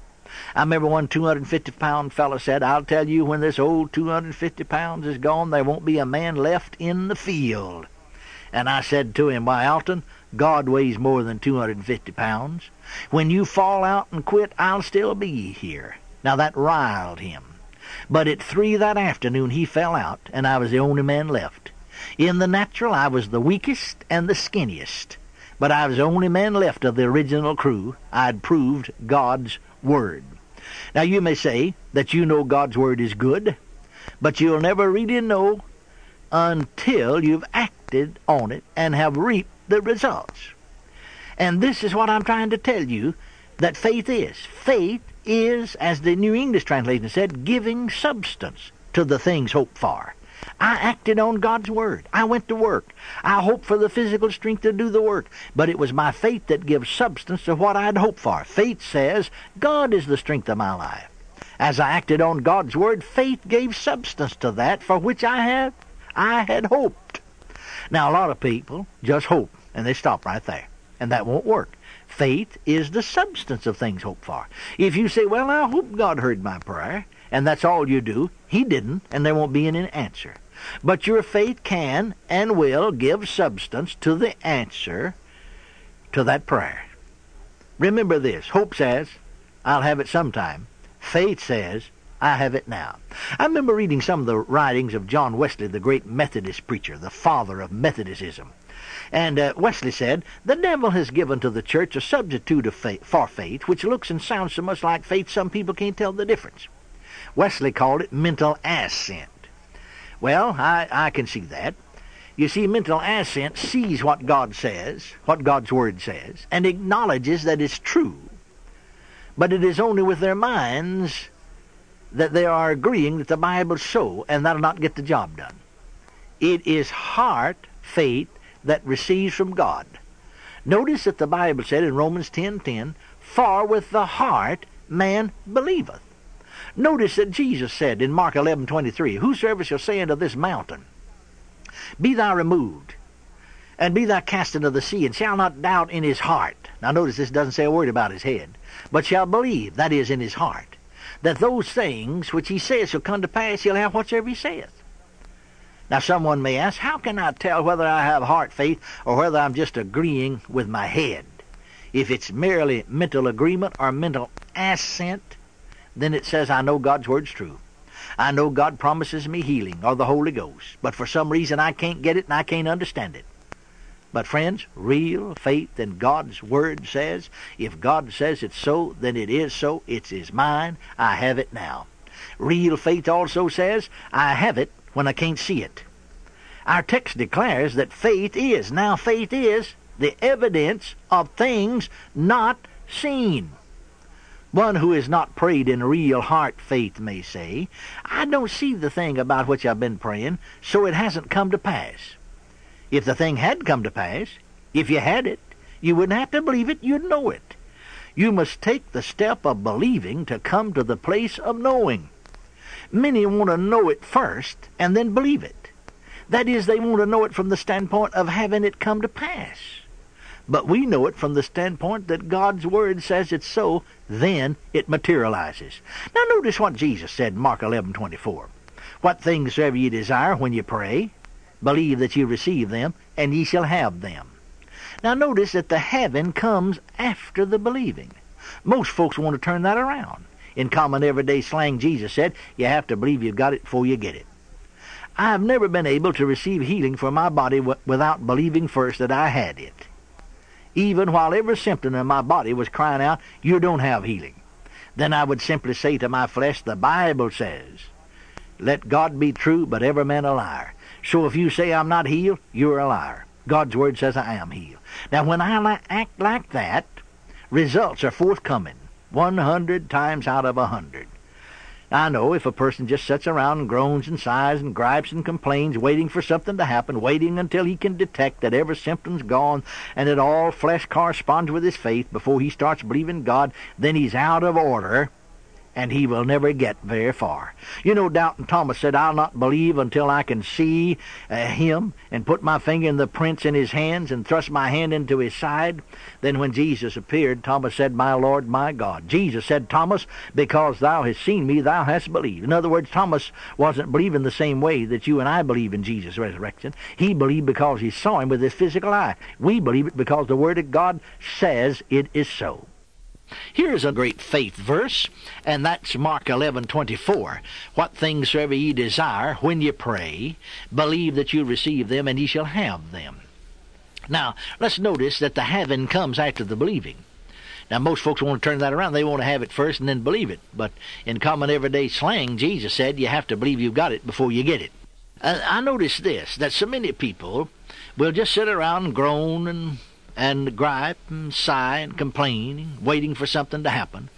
I remember one 250-pound fellow said, I'll tell you, when this old 250 pounds is gone, there won't be a man left in the field. And I said to him, Why, Alton, God weighs more than 250 pounds. When you fall out and quit, I'll still be here. Now that riled him. But at three that afternoon he fell out, and I was the only man left. In the natural, I was the weakest and the skinniest. but I was the only man left of the original crew. I'd proved God's Word. Now you may say that you know God's Word is good, but you'll never really know until you've acted on it and have reaped the results. And this is what I'm trying to tell you that faith is. Faith is, as the New English translation said, giving substance to the things hoped for. I acted on God's word. I went to work. I hoped for the physical strength to do the work, but it was my faith that gives substance to what I'd hoped for. Faith says, God is the strength of my life. As I acted on God's word, faith gave substance to that for which I had I had hoped. Now a lot of people just hope and they stop right there. And that won't work. Faith is the substance of things hoped for. If you say, Well, I hope God heard my prayer, and that's all you do, He didn't, and there won't be any answer. But your faith can and will give substance to the answer to that prayer. Remember this hope says, I'll have it sometime. Faith says, I have it now. I remember reading some of the writings of John Wesley, the great Methodist preacher, the father of Methodism. And uh, Wesley said, The devil has given to the church a substitute of faith, for faith, which looks and sounds so much like faith some people can't tell the difference. Wesley called it mental assent. Well, I, I can see that. You see, mental assent sees what God says, what God's Word says, and acknowledges that it's true. But it is only with their minds that they are agreeing that the Bible so, and that'll not get the job done. It is heart faith that receives from God. Notice that the Bible said in Romans 10:10, "For with the heart man believeth." Notice that Jesus said in Mark 11:23, "Whosoever shall say unto this mountain, Be thou removed, and be thou cast into the sea, and shall not doubt in his heart." Now notice this doesn't say a word about his head, but shall believe, that is, in his heart, that those things which he says shall come to pass, he'll have whatsoever he saith. Now, someone may ask, how can I tell whether I have heart faith or whether I'm just agreeing with my head? If it's merely mental agreement or mental assent, then it says I know God's word's true. I know God promises me healing or the Holy Ghost, but for some reason I can't get it and I can't understand it. But friends, real faith in God's Word says, if God says it's so, then it is so. It's is mine. I have it now. Real faith also says, I have it when I can't see it. Our text declares that faith is, now faith is, the evidence of things not seen. One who has not prayed in real heart faith may say, I don't see the thing about which I've been praying, so it hasn't come to pass. If the thing had come to pass, if you had it, you wouldn't have to believe it, you'd know it. You must take the step of believing to come to the place of knowing. Many want to know it first and then believe it. That is, they want to know it from the standpoint of having it come to pass. But we know it from the standpoint that God's Word says it's so, then it materializes. Now notice what Jesus said in Mark 11:24. What things soever ye desire when ye pray, believe that ye receive them, and ye shall have them. Now notice that the having comes after the believing. Most folks want to turn that around. In common everyday slang, Jesus said, you have to believe you've got it before you get it. I have never been able to receive healing for my body without believing first that I had it. Even while every symptom in my body was crying out, you don't have healing. Then I would simply say to my flesh, the Bible says, let God be true, but every man a liar. So if you say I'm not healed, you're a liar. God's word says I am healed. Now when I act like that, results are forthcoming. 100 times out of a 100. I know if a person just sits around and groans and sighs and gripes and complains, waiting for something to happen, waiting until he can detect that every symptom's gone and that all flesh corresponds with his faith before he starts believing God, then he's out of order and he will never get very far. You know, Doubting Thomas said, I'll not believe until I can see uh, him and put my finger in the prints in his hands and thrust my hand into his side. Then when Jesus appeared, Thomas said, My Lord, my God. Jesus said, Thomas, because thou hast seen me, thou hast believed. In other words, Thomas wasn't believing the same way that you and I believe in Jesus' resurrection. He believed because he saw him with his physical eye. We believe it because the Word of God says it is so. Here's a great faith verse, and that's Mark 11:24. What things soever ye desire when ye pray, believe that you receive them, and ye shall have them. Now, let's notice that the having comes after the believing. Now, most folks want to turn that around. They want to have it first and then believe it. But in common everyday slang, Jesus said you have to believe you've got it before you get it. Uh, I notice this, that so many people will just sit around and groan and, and gripe and sigh and complain, waiting for something to happen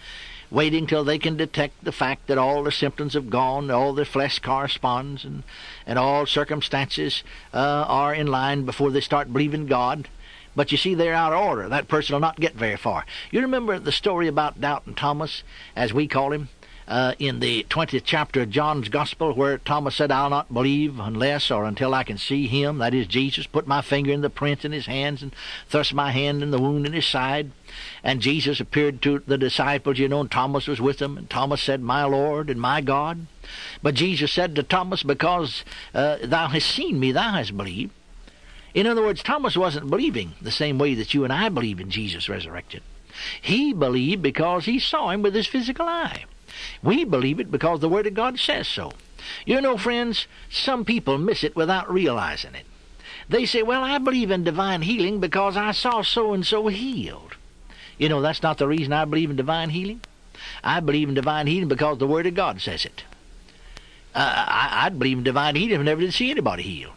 waiting till they can detect the fact that all the symptoms have gone, all their flesh corresponds, and, and all circumstances uh, are in line before they start believing God. But you see, they're out of order. That person will not get very far. You remember the story about Doubting Thomas, as we call him? Uh, in the 20th chapter of John's Gospel, where Thomas said, I'll not believe unless or until I can see him, that is Jesus, put my finger in the print in his hands and thrust my hand in the wound in his side. And Jesus appeared to the disciples, you know, and Thomas was with them, and Thomas said, My Lord and my God. But Jesus said to Thomas, Because uh, thou hast seen me, thou hast believed. In other words, Thomas wasn't believing the same way that you and I believe in Jesus resurrected. He believed because he saw him with his physical eye. We believe it because the Word of God says so. You know, friends, some people miss it without realizing it. They say, Well, I believe in divine healing because I saw so and so healed. You know, that's not the reason I believe in divine healing. I believe in divine healing because the Word of God says it. Uh, I, would believe in divine healing if I never did see anybody healed.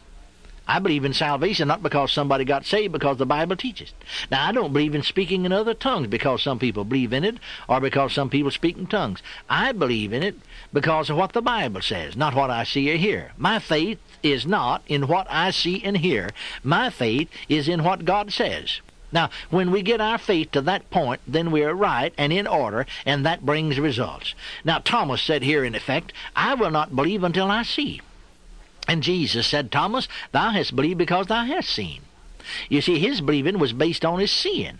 I believe in salvation not because somebody got saved, because the Bible teaches. Now, I don't believe in speaking in other tongues because some people believe in it or because some people speak in tongues. I believe in it because of what the Bible says, not what I see or hear. My faith is not in what I see and hear. My faith is in what God says. Now, when we get our faith to that point, then we are right and in order, and that brings results. Now, Thomas said here, in effect, I will not believe until I see. And Jesus said, Thomas, thou hast believed because thou hast seen. You see, his believing was based on his seeing.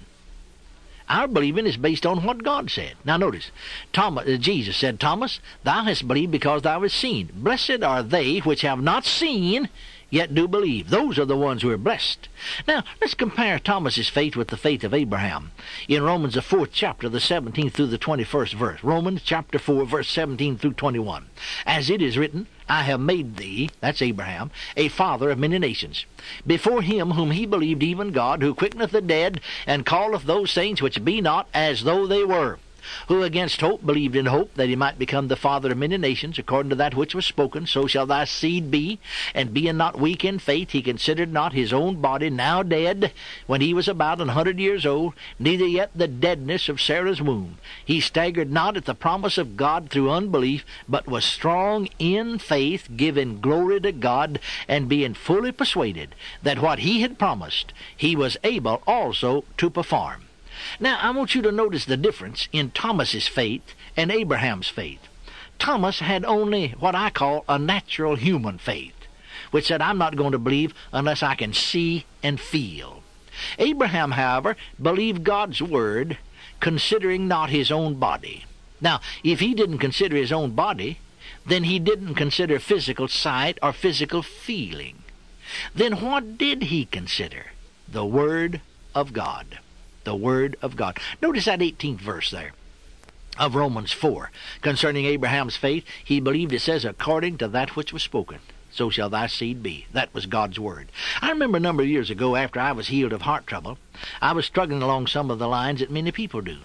Our believing is based on what God said. Now notice, Thomas, uh, Jesus said, Thomas, thou hast believed because thou hast seen. Blessed are they which have not seen, yet do believe. Those are the ones who are blessed. Now, let's compare Thomas's faith with the faith of Abraham. In Romans, the fourth chapter, the 17th through the 21st verse. Romans chapter 4, verse 17 through 21. As it is written, I have made thee, that's Abraham, a father of many nations. Before him whom he believed even God, who quickeneth the dead, and calleth those things which be not as though they were who against hope believed in hope that he might become the father of many nations, according to that which was spoken, so shall thy seed be. And being not weak in faith, he considered not his own body now dead, when he was about an hundred years old, neither yet the deadness of Sarah's womb. He staggered not at the promise of God through unbelief, but was strong in faith, giving glory to God, and being fully persuaded that what he had promised, he was able also to perform. Now, I want you to notice the difference in Thomas's faith and Abraham's faith. Thomas had only what I call a natural human faith, which said, I'm not going to believe unless I can see and feel. Abraham, however, believed God's word, considering not his own body. Now, if he didn't consider his own body, then he didn't consider physical sight or physical feeling. Then what did he consider? The Word of God the Word of God. Notice that 18th verse there of Romans 4. Concerning Abraham's faith, he believed it says, according to that which was spoken. So shall thy seed be. That was God's word. I remember a number of years ago, after I was healed of heart trouble, I was struggling along some of the lines that many people do.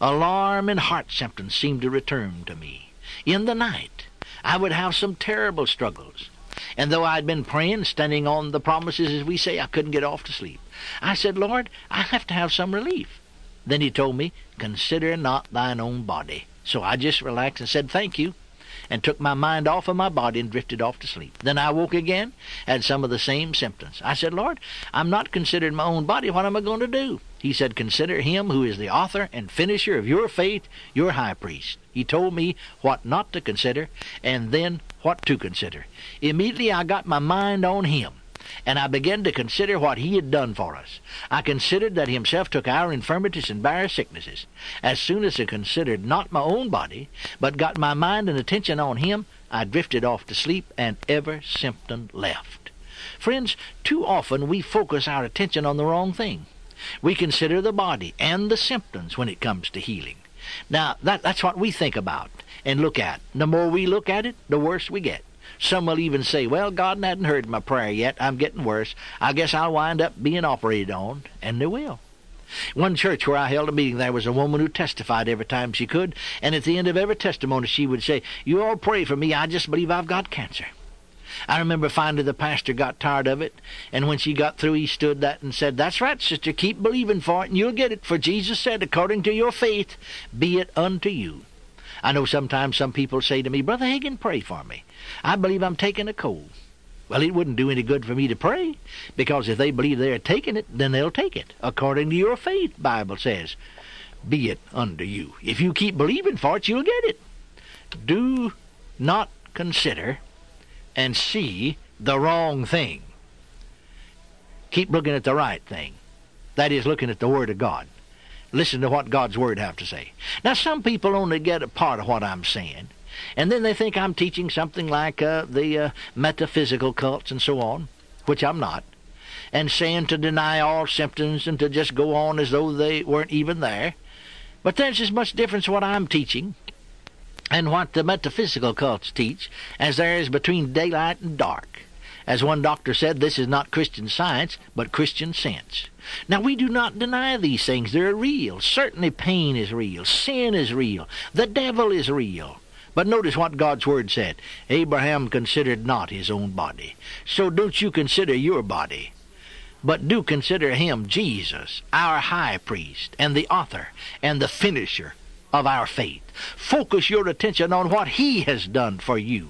Alarm and heart symptoms seemed to return to me. In the night, I would have some terrible struggles. And though I'd been praying, standing on the promises, as we say, I couldn't get off to sleep. I said, Lord, I have to have some relief. Then he told me, Consider not thine own body. So I just relaxed and said, Thank you, and took my mind off of my body and drifted off to sleep. Then I woke again, had some of the same symptoms. I said, Lord, I'm not considering my own body. What am I going to do? He said, Consider him who is the author and finisher of your faith, your high priest. He told me what not to consider, and then what to consider. Immediately I got my mind on him and I began to consider what he had done for us. I considered that himself took our infirmities and bare our sicknesses. As soon as I considered not my own body, but got my mind and attention on him, I drifted off to sleep, and ever symptom left. Friends, too often we focus our attention on the wrong thing. We consider the body and the symptoms when it comes to healing. Now, that, that's what we think about and look at. The more we look at it, the worse we get. Some will even say, well, God hadn't heard my prayer yet. I'm getting worse. I guess I'll wind up being operated on. And they will. One church where I held a meeting, there was a woman who testified every time she could, and at the end of every testimony, she would say, You all pray for me. I just believe I've got cancer. I remember finally the pastor got tired of it, and when she got through, he stood that and said, That's right, sister, keep believing for it, and you'll get it. For Jesus said, According to your faith, be it unto you. I know sometimes some people say to me, Brother Hagin, pray for me. I believe I'm taking a cold. Well, it wouldn't do any good for me to pray, because if they believe they're taking it, then they'll take it, according to your faith, Bible says. Be it unto you. If you keep believing for it, you'll get it. Do not consider and see the wrong thing. Keep looking at the right thing. That is, looking at the Word of God. Listen to what God's Word have to say. Now, some people only get a part of what I'm saying, and then they think I'm teaching something like uh, the uh, metaphysical cults and so on, which I'm not, and saying to deny all symptoms and to just go on as though they weren't even there. But there's as much difference what I'm teaching and what the metaphysical cults teach as there is between daylight and dark. As one doctor said, this is not Christian science, but Christian sense. Now, we do not deny these things. They're real. Certainly, pain is real. Sin is real. The devil is real. But notice what God's Word said. Abraham considered not his own body. So don't you consider your body. But do consider him, Jesus, our high priest, and the author, and the finisher of our faith. Focus your attention on what He has done for you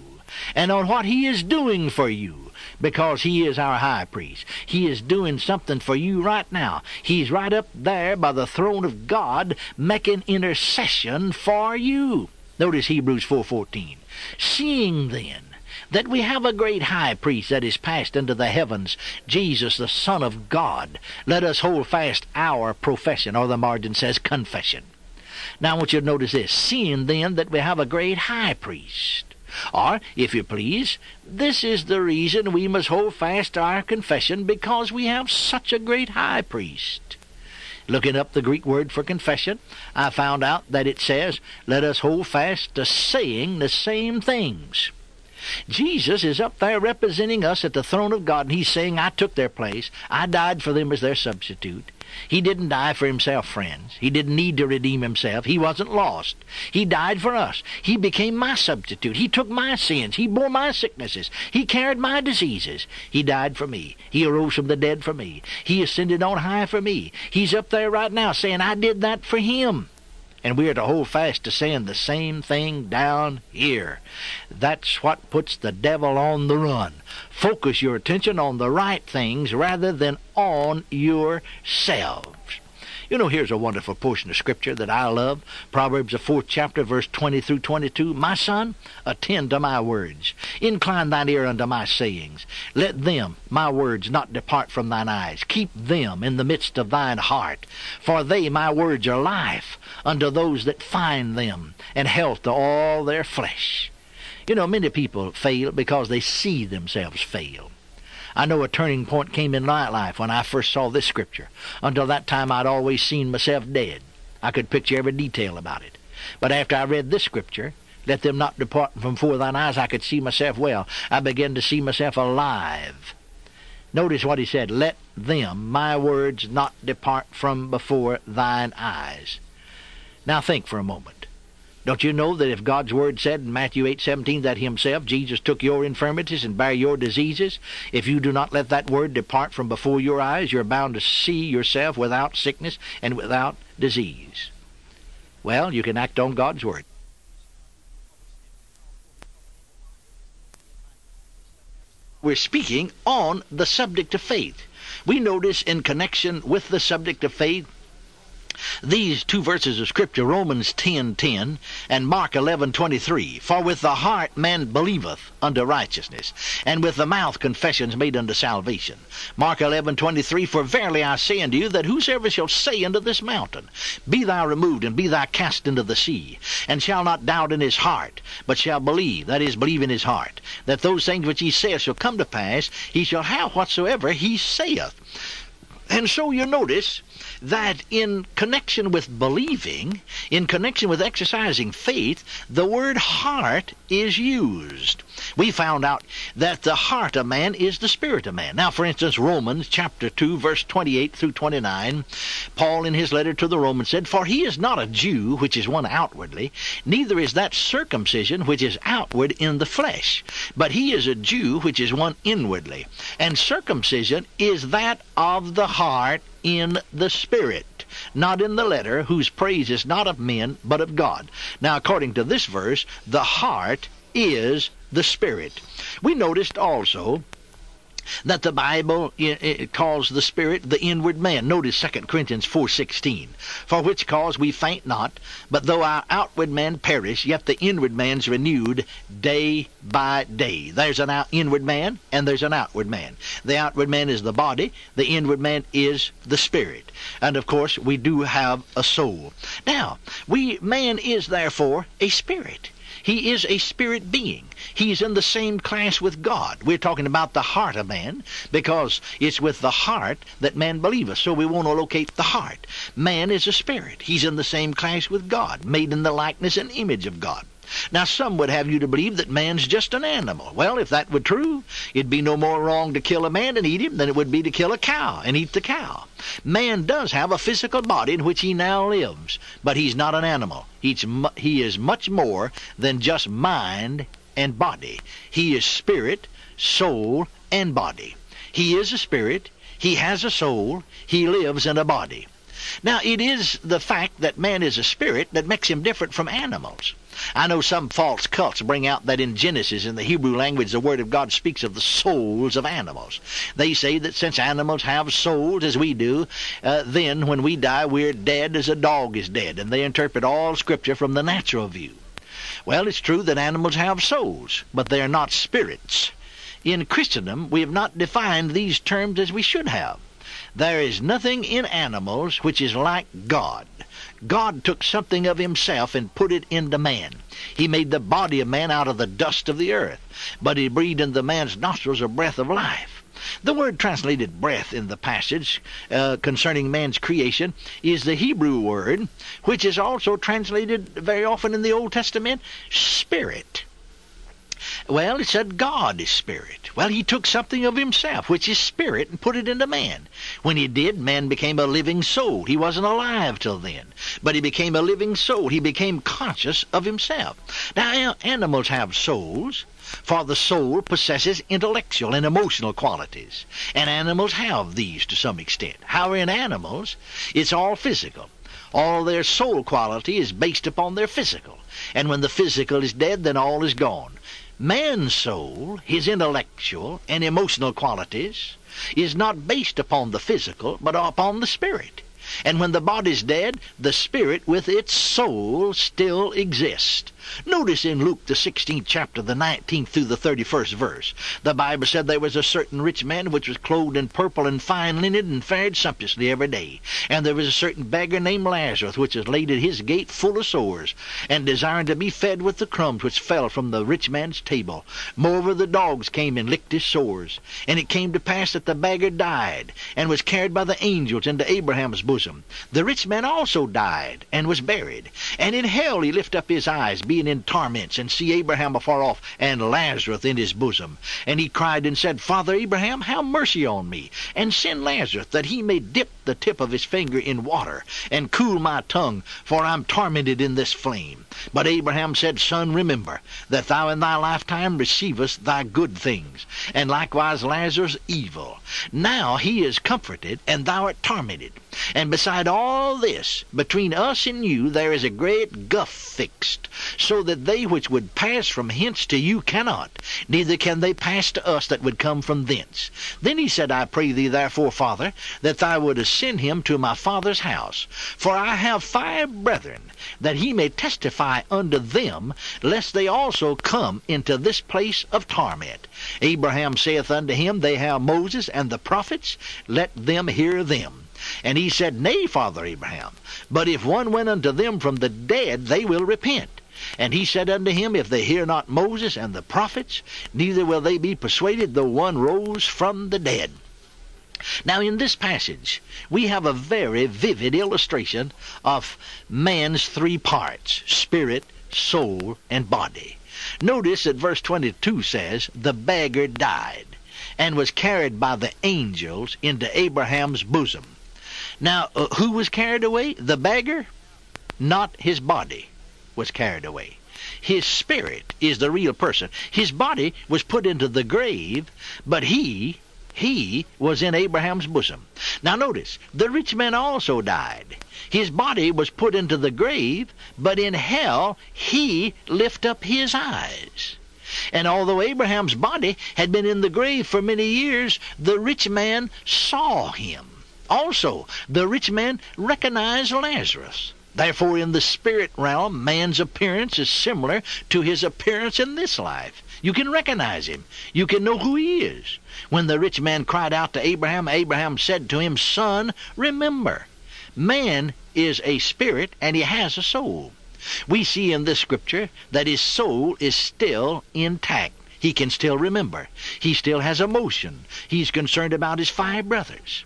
and on what He is doing for you because He is our high priest. He is doing something for you right now. He's right up there by the throne of God making intercession for you. Notice Hebrews 4:14. Seeing then that we have a great high priest that is passed into the heavens, Jesus the Son of God, let us hold fast our profession, or the margin says confession. Now I want you to notice this. Seeing then that we have a great high priest. Or, if you please, this is the reason we must hold fast our confession because we have such a great high priest. Looking up the Greek word for confession, I found out that it says, Let us hold fast to saying the same things. Jesus is up there representing us at the throne of God, and he's saying, I took their place. I died for them as their substitute. He didn't die for himself, friends. He didn't need to redeem himself. He wasn't lost. He died for us. He became my substitute. He took my sins. He bore my sicknesses. He carried my diseases. He died for me. He arose from the dead for me. He ascended on high for me. He's up there right now saying, I did that for him. And we are to hold fast to saying the same thing down here. That's what puts the devil on the run. Focus your attention on the right things rather than on yourselves. You know, here's a wonderful portion of Scripture that I love. Proverbs, the fourth chapter, verse 20 through 22. My son, attend to my words. Incline thine ear unto my sayings. Let them, my words, not depart from thine eyes. Keep them in the midst of thine heart. For they, my words, are life unto those that find them, and health to all their flesh. You know, many people fail because they see themselves fail. I know a turning point came in my life when I first saw this scripture. Until that time, I'd always seen myself dead. I could picture every detail about it. But after I read this scripture, let them not depart from before thine eyes, I could see myself well. I began to see myself alive. Notice what he said, let them, my words, not depart from before thine eyes. Now think for a moment. Don't you know that if God's word said in Matthew 8:17 that himself Jesus took your infirmities and bare your diseases, if you do not let that word depart from before your eyes, you're bound to see yourself without sickness and without disease. Well, you can act on God's word. We're speaking on the subject of faith. We notice in connection with the subject of faith these two verses of Scripture, Romans 10.10 10, and Mark 11.23, For with the heart man believeth unto righteousness, and with the mouth confessions made unto salvation. Mark 11.23, For verily I say unto you, that whosoever shall say unto this mountain, Be thou removed, and be thou cast into the sea, and shall not doubt in his heart, but shall believe, that is, believe in his heart, that those things which he saith shall come to pass, he shall have whatsoever he saith. And so you notice that in connection with believing, in connection with exercising faith, the word heart is used. We found out that the heart of man is the spirit of man. Now, for instance, Romans chapter 2, verse 28 through 29, Paul in his letter to the Romans said, For he is not a Jew, which is one outwardly, neither is that circumcision which is outward in the flesh, but he is a Jew which is one inwardly. And circumcision is that of the heart in the Spirit, not in the letter, whose praise is not of men, but of God. Now, according to this verse, the heart is the Spirit. We noticed also that the Bible calls the spirit the inward man. Notice 2 Corinthians 4:16. For which cause we faint not, but though our outward man perish, yet the inward man's renewed day by day. There's an out, inward man and there's an outward man. The outward man is the body, the inward man is the spirit. And of course, we do have a soul. Now, we man is therefore a spirit. He is a spirit being. He's in the same class with God. We're talking about the heart of man because it's with the heart that man believeth. So we want to locate the heart. Man is a spirit. He's in the same class with God, made in the likeness and image of God. Now, some would have you to believe that man's just an animal. Well, if that were true, it'd be no more wrong to kill a man and eat him than it would be to kill a cow and eat the cow. Man does have a physical body in which he now lives, but he's not an animal. He's he is much more than just mind and body. He is spirit, soul, and body. He is a spirit. He has a soul. He lives in a body. Now, it is the fact that man is a spirit that makes him different from animals. I know some false cults bring out that in Genesis, in the Hebrew language, the Word of God speaks of the souls of animals. They say that since animals have souls as we do, uh, then when we die, we're dead as a dog is dead, and they interpret all Scripture from the natural view. Well, it's true that animals have souls, but they are not spirits. In Christendom, we have not defined these terms as we should have. There is nothing in animals which is like God. God took something of himself and put it into man. He made the body of man out of the dust of the earth, but he breathed into man's nostrils a breath of life. The word translated breath in the passage uh, concerning man's creation is the Hebrew word, which is also translated very often in the Old Testament, spirit. Well, it said God is spirit. Well, he took something of himself, which is spirit, and put it into man. When he did, man became a living soul. He wasn't alive till then, but he became a living soul. He became conscious of himself. Now, animals have souls, for the soul possesses intellectual and emotional qualities, and animals have these to some extent. However, in animals, it's all physical. All their soul quality is based upon their physical. And when the physical is dead, then all is gone. Man's soul, his intellectual and emotional qualities, is not based upon the physical, but upon the spirit. And when the body's dead, the spirit with its soul still exists. Notice in Luke the 16th chapter, the 19th through the 31st verse, the Bible said there was a certain rich man which was clothed in purple and fine linen and fared sumptuously every day. And there was a certain beggar named Lazarus which was laid at his gate full of sores, and desiring to be fed with the crumbs which fell from the rich man's table. Moreover, the dogs came and licked his sores. And it came to pass that the beggar died, and was carried by the angels into Abraham's bosom. The rich man also died, and was buried. And in hell he lift up his eyes, being in torments, and see Abraham afar off, and Lazarus in his bosom. And he cried and said, Father Abraham, have mercy on me, and send Lazarus, that he may dip the tip of his finger in water, and cool my tongue, for I'm tormented in this flame. But Abraham said, Son, remember that thou in thy lifetime receivest thy good things, and likewise Lazarus evil. Now he is comforted, and thou art tormented. And beside all this, between us and you there is a great gulf fixed, so that they which would pass from hence to you cannot, neither can they pass to us that would come from thence. Then he said, I pray thee therefore, Father, that thou wouldest send him to my father's house. For I have five brethren, that he may testify unto them, lest they also come into this place of torment. Abraham saith unto him, They have Moses and the prophets, let them hear them. And he said, Nay, Father Abraham, but if one went unto them from the dead, they will repent. And he said unto him, If they hear not Moses and the prophets, neither will they be persuaded though one rose from the dead. Now, in this passage, we have a very vivid illustration of man's three parts spirit, soul, and body. Notice that verse 22 says, The beggar died and was carried by the angels into Abraham's bosom. Now, uh, who was carried away? The beggar? Not his body was carried away. His spirit is the real person. His body was put into the grave, but he, he was in Abraham's bosom. Now notice, the rich man also died. His body was put into the grave, but in hell he lift up his eyes. And although Abraham's body had been in the grave for many years, the rich man saw him. Also, the rich man recognized Lazarus. Therefore, in the spirit realm, man's appearance is similar to his appearance in this life. You can recognize him. You can know who he is. When the rich man cried out to Abraham, Abraham said to him, Son, remember, man is a spirit and he has a soul. We see in this scripture that his soul is still intact. He can still remember. He still has emotion. He's concerned about his five brothers.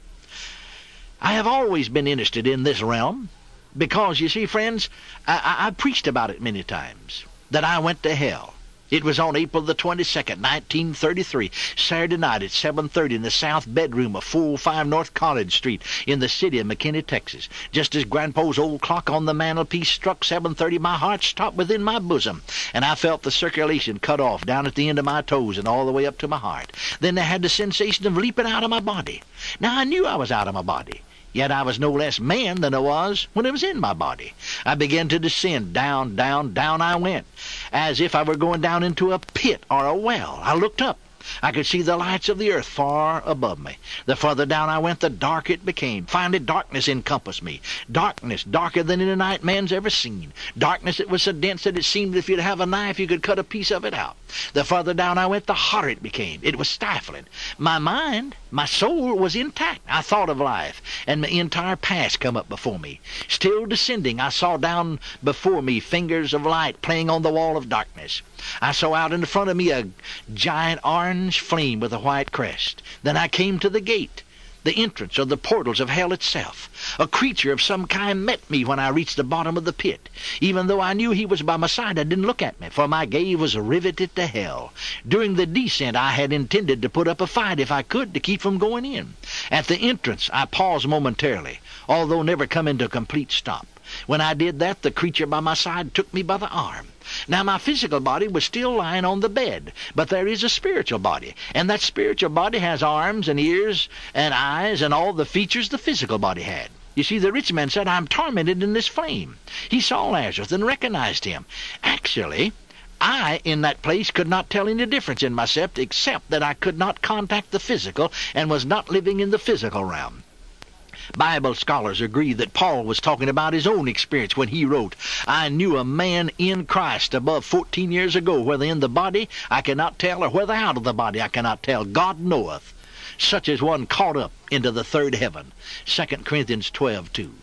I have always been interested in this realm because, you see, friends, I, I, I preached about it many times that I went to hell. It was on April the 22nd, 1933, Saturday night at 7.30 in the south bedroom of 405 North College Street in the city of McKinney, Texas. Just as Grandpa's old clock on the mantelpiece struck 7.30, my heart stopped within my bosom, and I felt the circulation cut off down at the end of my toes and all the way up to my heart. Then I had the sensation of leaping out of my body. Now, I knew I was out of my body. Yet I was no less man than I was when it was in my body. I began to descend. Down, down, down I went, as if I were going down into a pit or a well. I looked up. I could see the lights of the earth far above me. The farther down I went, the darker it became. Finally, darkness encompassed me. Darkness, darker than any night man's ever seen. Darkness that was so dense that it seemed if you'd have a knife, you could cut a piece of it out. The farther down I went, the hotter it became. It was stifling. My mind, my soul was intact. I thought of life, and my entire past come up before me. Still descending, I saw down before me fingers of light playing on the wall of darkness. I saw out in front of me a giant orange flame with a white crest. Then I came to the gate, the entrance or the portals of hell itself. A creature of some kind met me when I reached the bottom of the pit. Even though I knew he was by my side, I didn't look at me, for my gaze was riveted to hell. During the descent, I had intended to put up a fight if I could to keep from going in. At the entrance, I paused momentarily, although never coming to a complete stop. When I did that, the creature by my side took me by the arm. Now, my physical body was still lying on the bed, but there is a spiritual body, and that spiritual body has arms and ears and eyes and all the features the physical body had. You see, the rich man said, I'm tormented in this flame. He saw Lazarus and recognized him. Actually, I, in that place, could not tell any difference in myself except that I could not contact the physical and was not living in the physical realm. Bible scholars agree that Paul was talking about his own experience when he wrote, I knew a man in Christ above 14 years ago, whether in the body I cannot tell, or whether out of the body I cannot tell. God knoweth. Such as one caught up into the third heaven. 2 Corinthians 12, 2.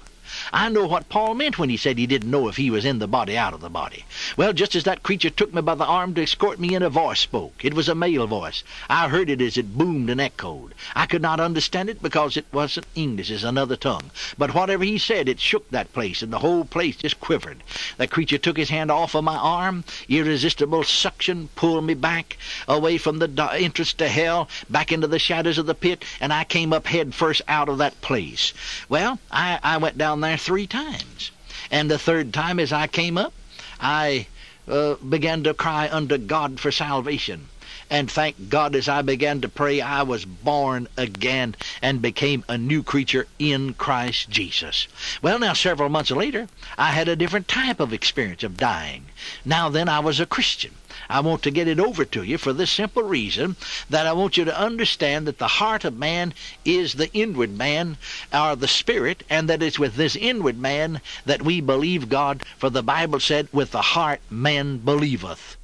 I know what Paul meant when he said he didn't know if he was in the body, out of the body. Well, just as that creature took me by the arm to escort me in, a voice spoke. It was a male voice. I heard it as it boomed and echoed. I could not understand it because it wasn't English, it's another tongue. But whatever he said, it shook that place, and the whole place just quivered. That creature took his hand off of my arm. Irresistible suction pulled me back, away from the entrance to hell, back into the shadows of the pit, and I came up head first out of that place. Well, I, I went down there three times. And the third time as I came up, I uh, began to cry unto God for salvation. And thank God as I began to pray, I was born again and became a new creature in Christ Jesus. Well, now, several months later, I had a different type of experience of dying. Now then, I was a Christian. I want to get it over to you for this simple reason that I want you to understand that the heart of man is the inward man, or the spirit, and that it's with this inward man that we believe God, for the Bible said, with the heart man believeth.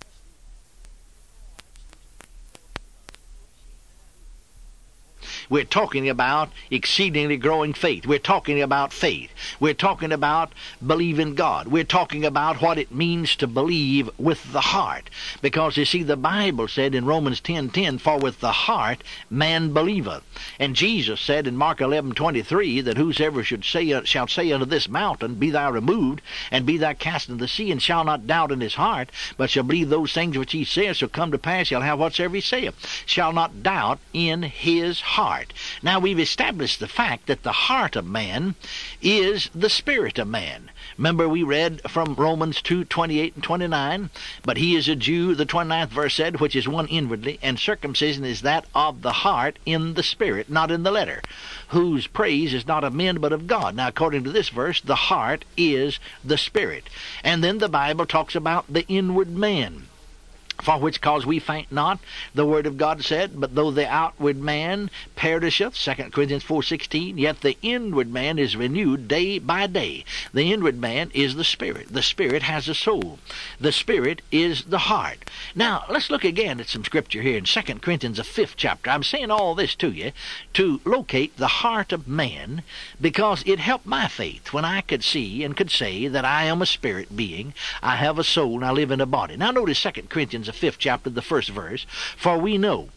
We're talking about exceedingly growing faith. We're talking about faith. We're talking about believing God. We're talking about what it means to believe with the heart. Because you see, the Bible said in Romans 10:10, "For with the heart man believeth." And Jesus said in Mark 11:23 that whosoever should say shall say unto this mountain, Be thou removed, and be thou cast into the sea, and shall not doubt in his heart, but shall believe those things which he saith shall come to pass, shall have whatsoever he saith, shall not doubt in his heart. Now we've established the fact that the heart of man is the spirit of man. Remember we read from Romans 2, 28 and 29, But he is a Jew, the 29th verse said, which is one inwardly, and circumcision is that of the heart in the spirit, not in the letter, whose praise is not of men but of God. Now according to this verse, the heart is the spirit. And then the Bible talks about the inward man. For which cause we faint not, the word of God said, but though the outward man perisheth, 2 Corinthians 4.16, yet the inward man is renewed day by day. The inward man is the spirit. The spirit has a soul. The spirit is the heart. Now, let's look again at some scripture here in 2 Corinthians, the fifth chapter. I'm saying all this to you to locate the heart of man because it helped my faith when I could see and could say that I am a spirit being. I have a soul and I live in a body. Now notice 2 Corinthians the fifth chapter, the first verse. For we know.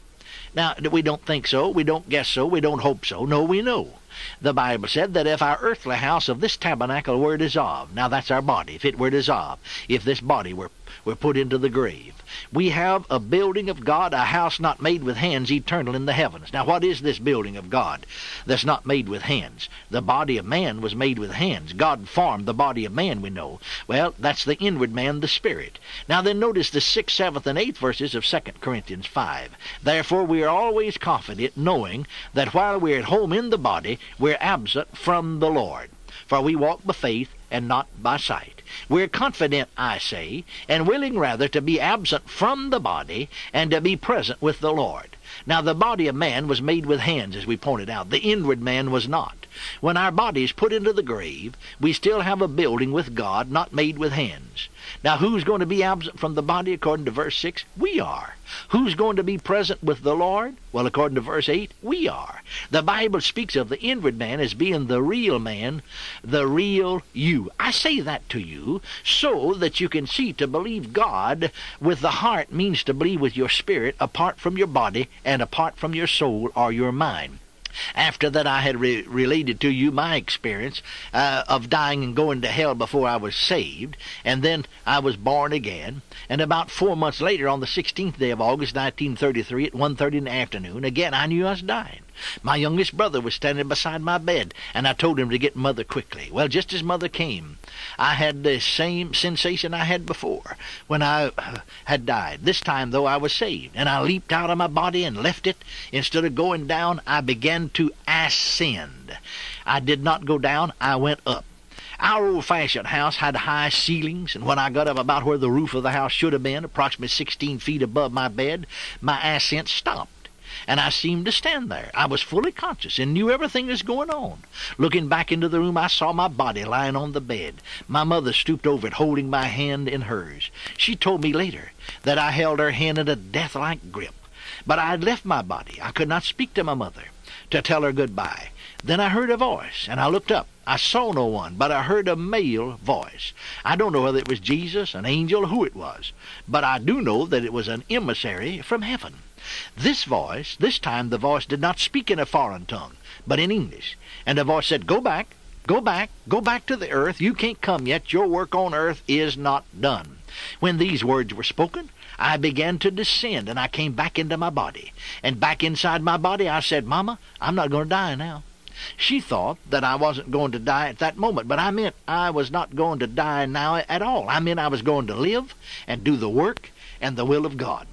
Now, we don't think so, we don't guess so, we don't hope so. No, we know. The Bible said that if our earthly house of this tabernacle were dissolved, now that's our body, if it were dissolved, if this body were, were put into the grave, we have a building of God, a house not made with hands, eternal in the heavens. Now, what is this building of God that's not made with hands? The body of man was made with hands. God formed the body of man, we know. Well, that's the inward man, the spirit. Now, then notice the sixth, seventh, and eighth verses of 2 Corinthians 5. Therefore, we are always confident, knowing that while we're at home in the body, we're absent from the Lord. For we walk by faith and not by sight. We're confident, I say, and willing rather to be absent from the body and to be present with the Lord. Now, the body of man was made with hands, as we pointed out. The inward man was not. When our body is put into the grave, we still have a building with God, not made with hands. Now, who's going to be absent from the body according to verse 6? We are. Who's going to be present with the Lord? Well, according to verse 8, we are. The Bible speaks of the inward man as being the real man, the real you. I say that to you so that you can see to believe God with the heart means to believe with your spirit apart from your body and apart from your soul or your mind. After that, I had re- related to you my experience uh, of dying and going to hell before I was saved, and then I was born again. And about four months later, on the 16th day of August, 1933, at 1.30 in the afternoon, again I knew I was dying. My youngest brother was standing beside my bed, and I told him to get mother quickly. Well, just as mother came, I had the same sensation I had before when I uh, had died. This time, though, I was saved, and I leaped out of my body and left it. Instead of going down, I began to ascend. I did not go down, I went up. Our old fashioned house had high ceilings, and when I got up about where the roof of the house should have been, approximately 16 feet above my bed, my ascent stopped and I seemed to stand there. I was fully conscious and knew everything was going on. Looking back into the room, I saw my body lying on the bed. My mother stooped over it, holding my hand in hers. She told me later that I held her hand in a death-like grip. But I had left my body. I could not speak to my mother to tell her goodbye. Then I heard a voice, and I looked up. I saw no one, but I heard a male voice. I don't know whether it was Jesus, an angel, or who it was, but I do know that it was an emissary from heaven. This voice, this time the voice did not speak in a foreign tongue, but in English. And the voice said, Go back, go back, go back to the earth. You can't come yet. Your work on earth is not done. When these words were spoken, I began to descend, and I came back into my body. And back inside my body, I said, Mama, I'm not going to die now. She thought that I wasn't going to die at that moment, but I meant I was not going to die now at all. I meant I was going to live and do the work and the will of God.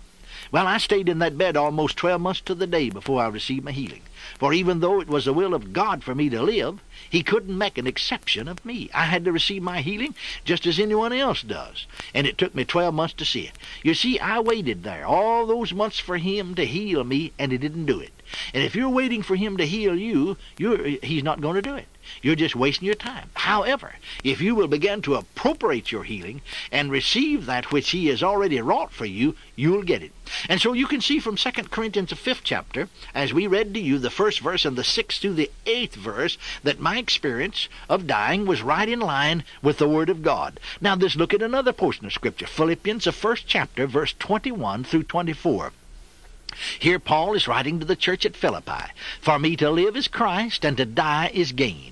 Well, I stayed in that bed almost twelve months to the day before I received my healing. For even though it was the will of God for me to live, He couldn't make an exception of me. I had to receive my healing just as anyone else does. And it took me twelve months to see it. You see, I waited there all those months for Him to heal me, and He didn't do it. And if you're waiting for Him to heal you, you're, He's not going to do it. You're just wasting your time. However, if you will begin to appropriate your healing and receive that which he has already wrought for you, you'll get it. And so you can see from 2 Corinthians, the fifth chapter, as we read to you the first verse and the sixth through the eighth verse, that my experience of dying was right in line with the Word of God. Now, let's look at another portion of Scripture, Philippians, the first chapter, verse 21 through 24. Here Paul is writing to the church at Philippi. For me to live is Christ, and to die is gain.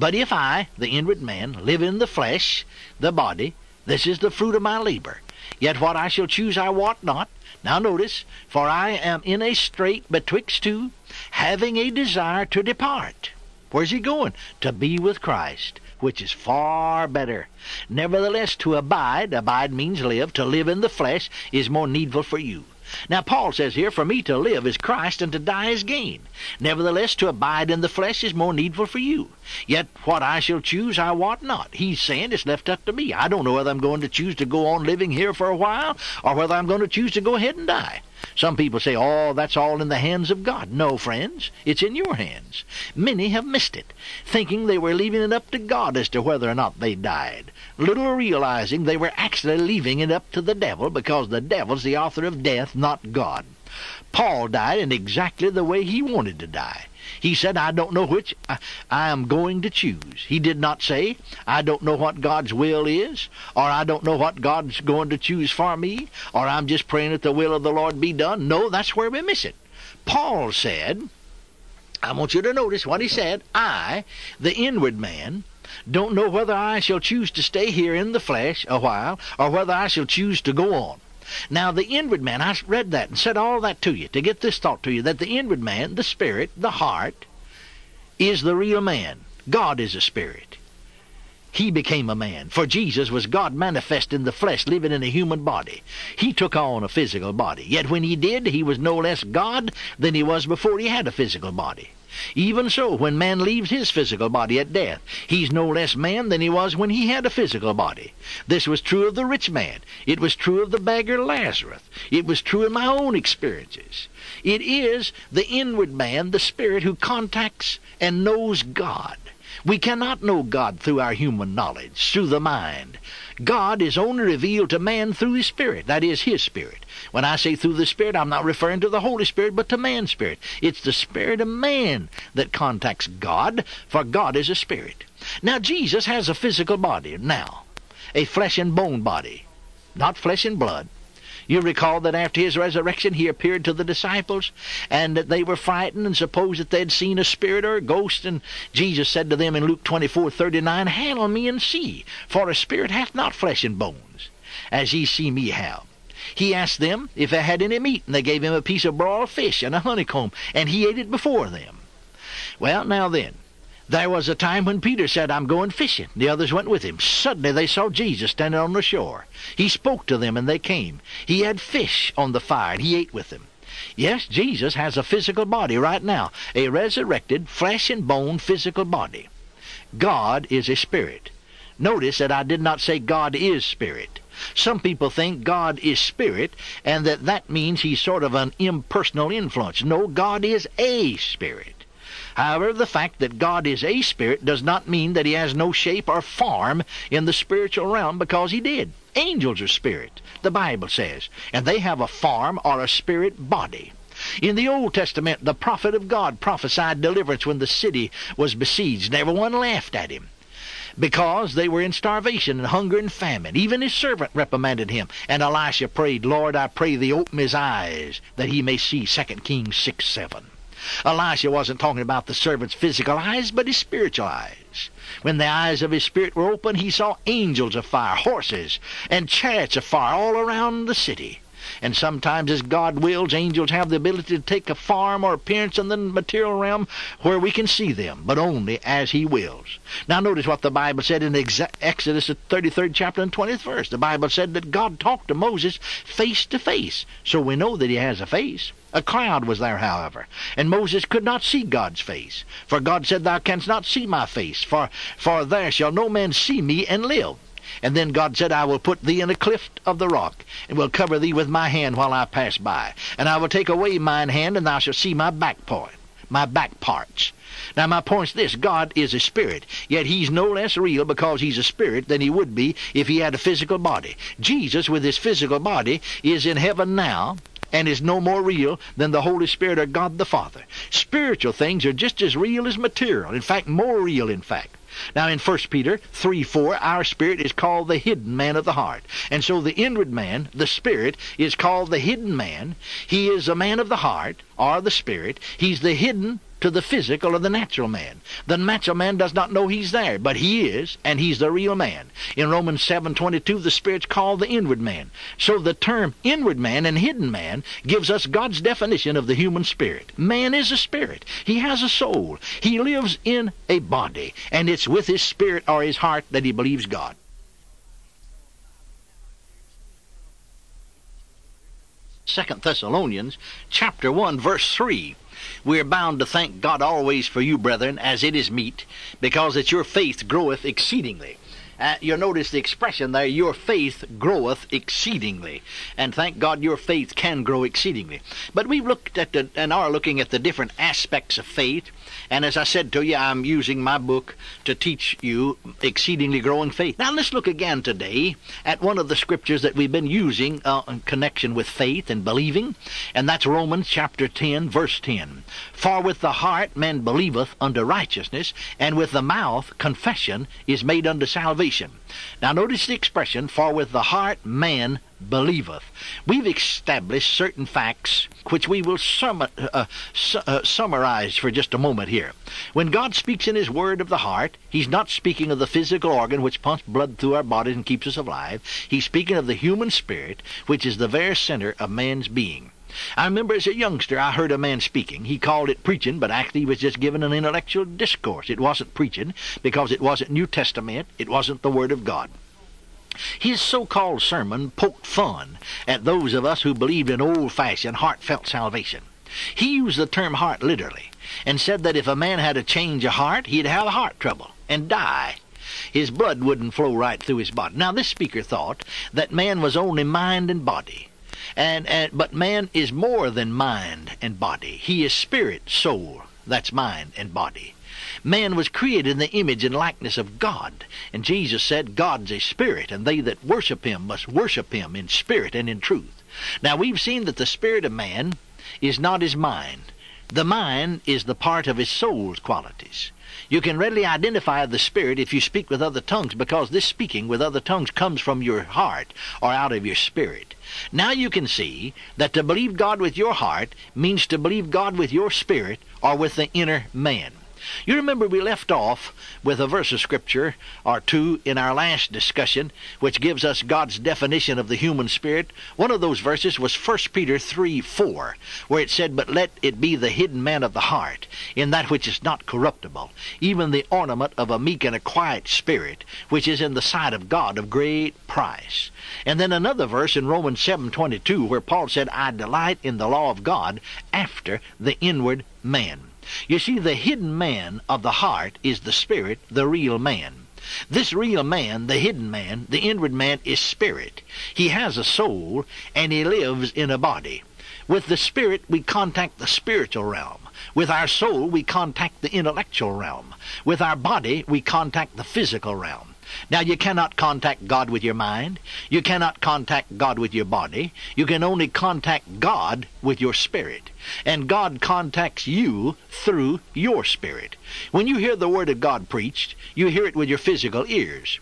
But if I, the inward man, live in the flesh, the body, this is the fruit of my labor. Yet what I shall choose I wot not. Now notice, for I am in a strait betwixt two, having a desire to depart. Where's he going? To be with Christ, which is far better. Nevertheless, to abide, abide means live, to live in the flesh is more needful for you. Now, Paul says here, For me to live is Christ, and to die is gain. Nevertheless, to abide in the flesh is more needful for you. Yet what I shall choose I wot not. He's saying it's left up to me. I don't know whether I'm going to choose to go on living here for a while, or whether I'm going to choose to go ahead and die. Some people say, oh, that's all in the hands of God. No, friends, it's in your hands. Many have missed it, thinking they were leaving it up to God as to whether or not they died, little realizing they were actually leaving it up to the devil because the devil's the author of death, not God. Paul died in exactly the way he wanted to die. He said, I don't know which I, I, am going to choose. He did not say, I don't know what God's will is, or I don't know what God's going to choose for me, or I'm just praying that the will of the Lord be done. No, that's where we miss it. Paul said, I want you to notice what he said. I, the inward man, don't know whether I shall choose to stay here in the flesh a while, or whether I shall choose to go on. Now, the inward man, I read that and said all that to you to get this thought to you that the inward man, the spirit, the heart, is the real man. God is a spirit. He became a man. For Jesus was God manifest in the flesh, living in a human body. He took on a physical body. Yet when he did, he was no less God than he was before he had a physical body. Even so, when man leaves his physical body at death, he's no less man than he was when he had a physical body. This was true of the rich man. It was true of the beggar Lazarus. It was true in my own experiences. It is the inward man, the spirit, who contacts and knows God. We cannot know God through our human knowledge, through the mind. God is only revealed to man through His Spirit. That is His Spirit. When I say through the Spirit, I'm not referring to the Holy Spirit, but to man's Spirit. It's the Spirit of man that contacts God, for God is a Spirit. Now, Jesus has a physical body now, a flesh and bone body, not flesh and blood. You recall that after his resurrection, he appeared to the disciples, and that they were frightened and supposed that they had seen a spirit or a ghost. And Jesus said to them in Luke 24:39, Handle me and see, for a spirit hath not flesh and bones, as ye see me have. He asked them if they had any meat, and they gave him a piece of broiled fish and a honeycomb, and he ate it before them. Well, now then, there was a time when Peter said, I'm going fishing. The others went with him. Suddenly they saw Jesus standing on the shore. He spoke to them and they came. He had fish on the fire and he ate with them. Yes, Jesus has a physical body right now, a resurrected, flesh and bone physical body. God is a spirit. Notice that I did not say God is spirit. Some people think God is spirit and that that means he's sort of an impersonal influence. No, God is a spirit. However, the fact that God is a spirit does not mean that he has no shape or form in the spiritual realm because he did. Angels are spirit, the Bible says, and they have a form or a spirit body. In the Old Testament, the prophet of God prophesied deliverance when the city was besieged, and everyone laughed at him because they were in starvation and hunger and famine. Even his servant reprimanded him. And Elisha prayed, Lord, I pray thee, open his eyes, that he may see. 2 Kings 6 7. Elisha wasn't talking about the servant's physical eyes, but his spiritual eyes. When the eyes of his spirit were open, he saw angels of fire, horses, and chariots of fire all around the city. And sometimes, as God wills, angels have the ability to take a form or appearance in the material realm where we can see them, but only as He wills. Now, notice what the Bible said in Exodus, the 33rd chapter and 20th verse. The Bible said that God talked to Moses face to face, so we know that He has a face. A cloud was there, however, and Moses could not see God's face. For God said, Thou canst not see my face, for, for there shall no man see me and live. And then God said, I will put thee in a cleft of the rock, and will cover thee with my hand while I pass by. And I will take away mine hand, and thou shalt see my back point. my back parts. Now, my point's this God is a spirit, yet he's no less real because he's a spirit than he would be if he had a physical body. Jesus, with his physical body, is in heaven now and is no more real than the Holy Spirit or God the Father. Spiritual things are just as real as material, in fact, more real, in fact. Now in 1 Peter 3 4, our spirit is called the hidden man of the heart. And so the inward man, the spirit, is called the hidden man. He is a man of the heart, or the spirit. He's the hidden to the physical or the natural man. The natural man does not know he's there, but he is, and he's the real man. In Romans 7:22, the Spirit's called the inward man. So the term inward man and hidden man gives us God's definition of the human spirit. Man is a spirit. He has a soul. He lives in a body, and it's with his spirit or his heart that he believes God. Second Thessalonians chapter 1 verse 3 we are bound to thank God always for you, brethren, as it is meet, because that your faith groweth exceedingly. Uh, you'll notice the expression there, your faith groweth exceedingly. And thank God your faith can grow exceedingly. But we've looked at the, and are looking at the different aspects of faith. And as I said to you, I'm using my book to teach you exceedingly growing faith. Now let's look again today at one of the scriptures that we've been using uh, in connection with faith and believing. And that's Romans chapter 10, verse 10. For with the heart man believeth unto righteousness, and with the mouth confession is made unto salvation. Now notice the expression, for with the heart man believeth. We've established certain facts which we will sum, uh, su- uh, summarize for just a moment here. When God speaks in His Word of the heart, He's not speaking of the physical organ which pumps blood through our bodies and keeps us alive. He's speaking of the human spirit, which is the very center of man's being. I remember as a youngster I heard a man speaking. He called it preaching, but actually he was just giving an intellectual discourse. It wasn't preaching because it wasn't New Testament. It wasn't the Word of God. His so-called sermon poked fun at those of us who believed in old-fashioned, heartfelt salvation. He used the term heart literally and said that if a man had a change of heart, he'd have heart trouble and die. His blood wouldn't flow right through his body. Now, this speaker thought that man was only mind and body. And, and but man is more than mind and body. He is spirit, soul. That's mind and body. Man was created in the image and likeness of God. And Jesus said, God's a spirit, and they that worship him must worship him in spirit and in truth. Now we've seen that the spirit of man is not his mind. The mind is the part of his soul's qualities. You can readily identify the Spirit if you speak with other tongues because this speaking with other tongues comes from your heart or out of your spirit. Now you can see that to believe God with your heart means to believe God with your spirit or with the inner man. You remember we left off with a verse of Scripture or two in our last discussion, which gives us God's definition of the human spirit. One of those verses was 1 Peter 3 4, where it said, But let it be the hidden man of the heart, in that which is not corruptible, even the ornament of a meek and a quiet spirit, which is in the sight of God of great price. And then another verse in Romans 7:22 where Paul said, "I delight in the law of God after the inward man." You see, the hidden man of the heart is the spirit, the real man. This real man, the hidden man, the inward man, is spirit. He has a soul, and he lives in a body. With the spirit, we contact the spiritual realm. With our soul, we contact the intellectual realm. With our body, we contact the physical realm. Now, you cannot contact God with your mind. You cannot contact God with your body. You can only contact God with your spirit. And God contacts you through your spirit. When you hear the Word of God preached, you hear it with your physical ears.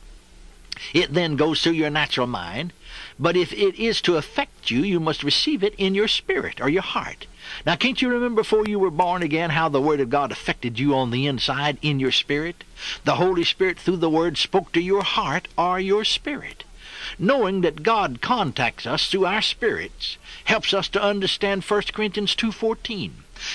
It then goes through your natural mind. But if it is to affect you, you must receive it in your spirit or your heart. Now, can't you remember before you were born again how the Word of God affected you on the inside in your spirit? The Holy Spirit, through the Word, spoke to your heart or your spirit. Knowing that God contacts us through our spirits helps us to understand 1 Corinthians 2.14.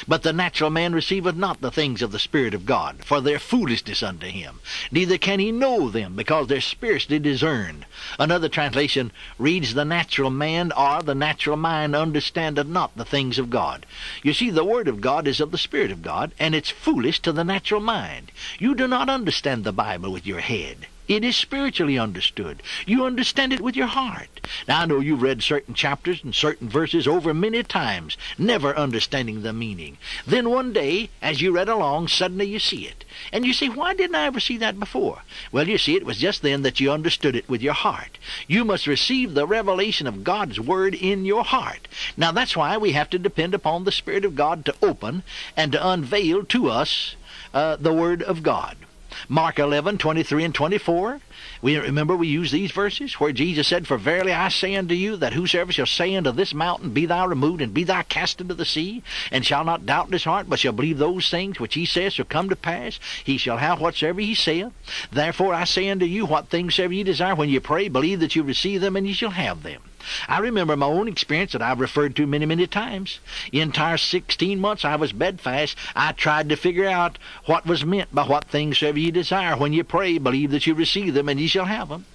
But the natural man receiveth not the things of the Spirit of God, for their foolishness unto him. Neither can he know them, because their spiritually discerned. Another translation reads, The natural man or the natural mind understandeth not the things of God. You see, the Word of God is of the Spirit of God, and it's foolish to the natural mind. You do not understand the Bible with your head. It is spiritually understood. You understand it with your heart. Now, I know you've read certain chapters and certain verses over many times, never understanding the meaning. Then one day, as you read along, suddenly you see it. And you say, why didn't I ever see that before? Well, you see, it was just then that you understood it with your heart. You must receive the revelation of God's Word in your heart. Now, that's why we have to depend upon the Spirit of God to open and to unveil to us uh, the Word of God. Mark 11, 23 and 24. We remember we use these verses where Jesus said, For verily I say unto you that whosoever shall say unto this mountain, Be thou removed, and be thou cast into the sea, and shall not doubt in his heart, but shall believe those things which he saith shall come to pass, he shall have whatsoever he saith. Therefore I say unto you, what things soever ye desire, when ye pray, believe that you receive them, and ye shall have them. I remember my own experience that I've referred to many, many times. The entire 16 months I was bedfast, I tried to figure out what was meant by what things soever ye desire. When you pray, believe that you receive them, and ye shall have them.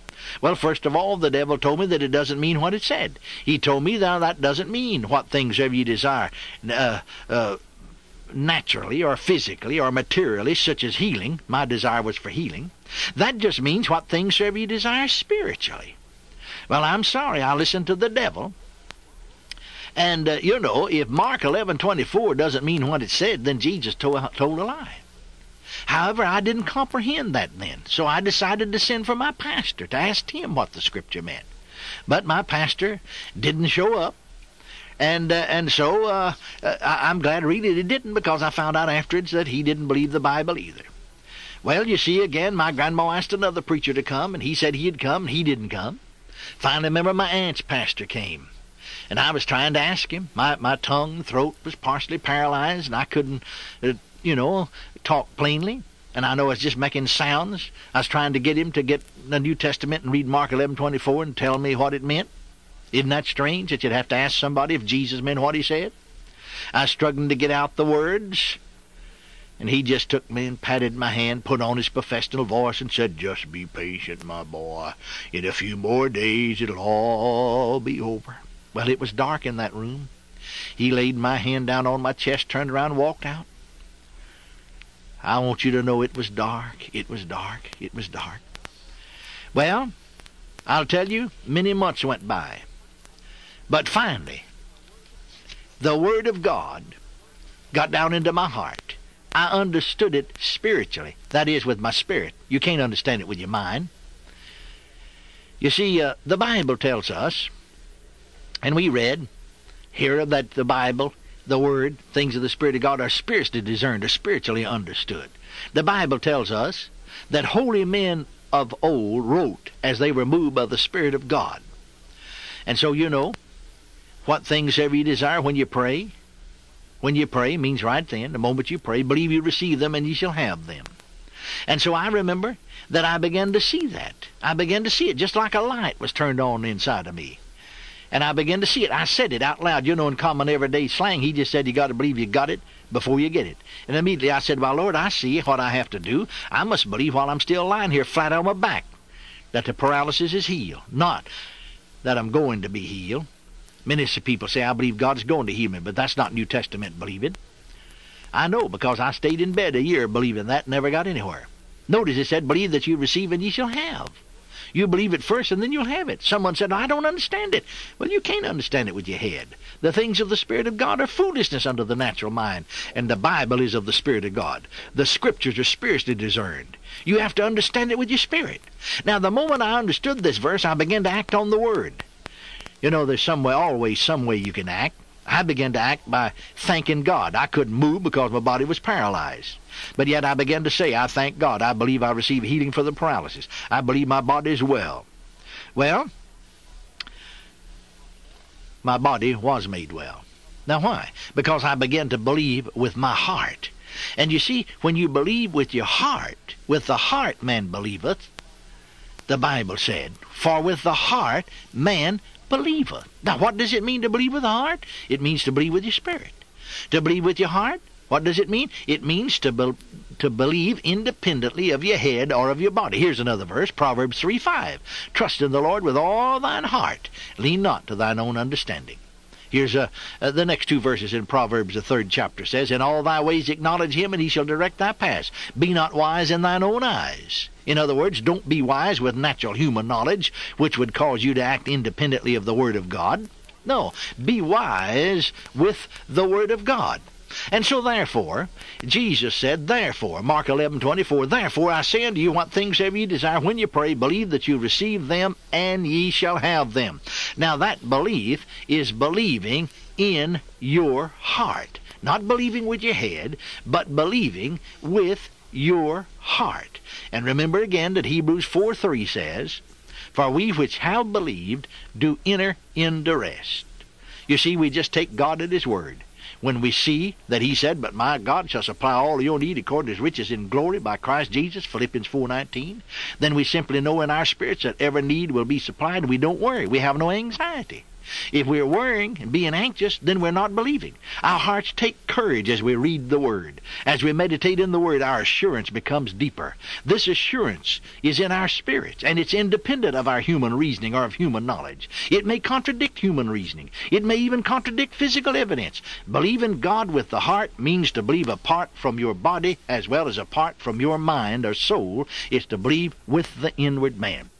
Well, first of all, the devil told me that it doesn't mean what it said. He told me that that doesn't mean what things soever ye desire. Uh, uh, naturally or physically or materially, such as healing. My desire was for healing. That just means what things soever ye desire spiritually. Well, I'm sorry, I listened to the devil. And, uh, you know, if Mark 11:24 doesn't mean what it said, then Jesus told, told a lie. However, I didn't comprehend that then, so I decided to send for my pastor to ask him what the scripture meant. But my pastor didn't show up, and uh, and so uh, I, am glad really it didn't because I found out afterwards that he didn't believe the Bible either. Well, you see, again, my grandma asked another preacher to come, and he said he'd come, and he didn't come. Finally, remember my aunt's pastor came. And I was trying to ask him. My my tongue, throat was partially paralyzed, and I couldn't, uh, you know, talk plainly. And I know I was just making sounds. I was trying to get him to get the New Testament and read Mark 11:24 and tell me what it meant. Isn't that strange that you'd have to ask somebody if Jesus meant what he said? I was struggling to get out the words. And he just took me and patted my hand, put on his professional voice, and said, Just be patient, my boy. In a few more days it'll all be over. Well, it was dark in that room. He laid my hand down on my chest, turned around, and walked out. I want you to know it was dark. It was dark. It was dark. Well, I'll tell you, many months went by. But finally, the Word of God got down into my heart. I understood it spiritually. That is, with my spirit. You can't understand it with your mind. You see, uh, the Bible tells us, and we read here that the Bible, the Word, things of the Spirit of God are spiritually discerned, are spiritually understood. The Bible tells us that holy men of old wrote as they were moved by the Spirit of God. And so, you know, what things ever you desire when you pray, when you pray means right then, the moment you pray, believe you receive them and you shall have them. And so I remember that I began to see that. I began to see it just like a light was turned on inside of me. And I began to see it. I said it out loud. You know, in common everyday slang, he just said you got to believe you got it before you get it. And immediately I said, Well, Lord, I see what I have to do. I must believe while I'm still lying here flat on my back that the paralysis is healed, not that I'm going to be healed. Many people say, I believe God's going to heal me, but that's not New Testament believing. I know because I stayed in bed a year believing that, and never got anywhere. Notice it said, believe that you receive and ye shall have. You believe it first and then you'll have it. Someone said, I don't understand it. Well, you can't understand it with your head. The things of the Spirit of God are foolishness unto the natural mind, and the Bible is of the Spirit of God. The Scriptures are spiritually discerned. You have to understand it with your spirit. Now, the moment I understood this verse, I began to act on the Word. You know, there's some way, always some way you can act. I began to act by thanking God. I couldn't move because my body was paralyzed. But yet I began to say, I thank God. I believe I receive healing for the paralysis. I believe my body is well. Well, my body was made well. Now why? Because I began to believe with my heart. And you see, when you believe with your heart, with the heart man believeth, the Bible said, for with the heart man believer. Now, what does it mean to believe with the heart? It means to believe with your spirit. To believe with your heart, what does it mean? It means to be, to believe independently of your head or of your body. Here's another verse, Proverbs 3 5. Trust in the Lord with all thine heart. Lean not to thine own understanding. Here's uh, uh, the next two verses in Proverbs, the third chapter says, In all thy ways acknowledge him, and he shall direct thy paths. Be not wise in thine own eyes. In other words, don't be wise with natural human knowledge, which would cause you to act independently of the Word of God. No, be wise with the Word of God. And so therefore, Jesus said, therefore, Mark eleven twenty four, therefore I say unto you, what things have ye desire when you pray, believe that you receive them, and ye shall have them. Now that belief is believing in your heart. Not believing with your head, but believing with your heart. And remember again that Hebrews 4 3 says, For we which have believed do enter into rest. You see, we just take God at His word when we see that he said, But my God shall supply all your need according to his riches in glory by Christ Jesus, Philippians 4.19, then we simply know in our spirits that every need will be supplied and we don't worry. We have no anxiety. If we're worrying and being anxious, then we're not believing. Our hearts take courage as we read the Word. As we meditate in the Word, our assurance becomes deeper. This assurance is in our spirits, and it's independent of our human reasoning or of human knowledge. It may contradict human reasoning. It may even contradict physical evidence. Believing God with the heart means to believe apart from your body as well as apart from your mind or soul. It's to believe with the inward man.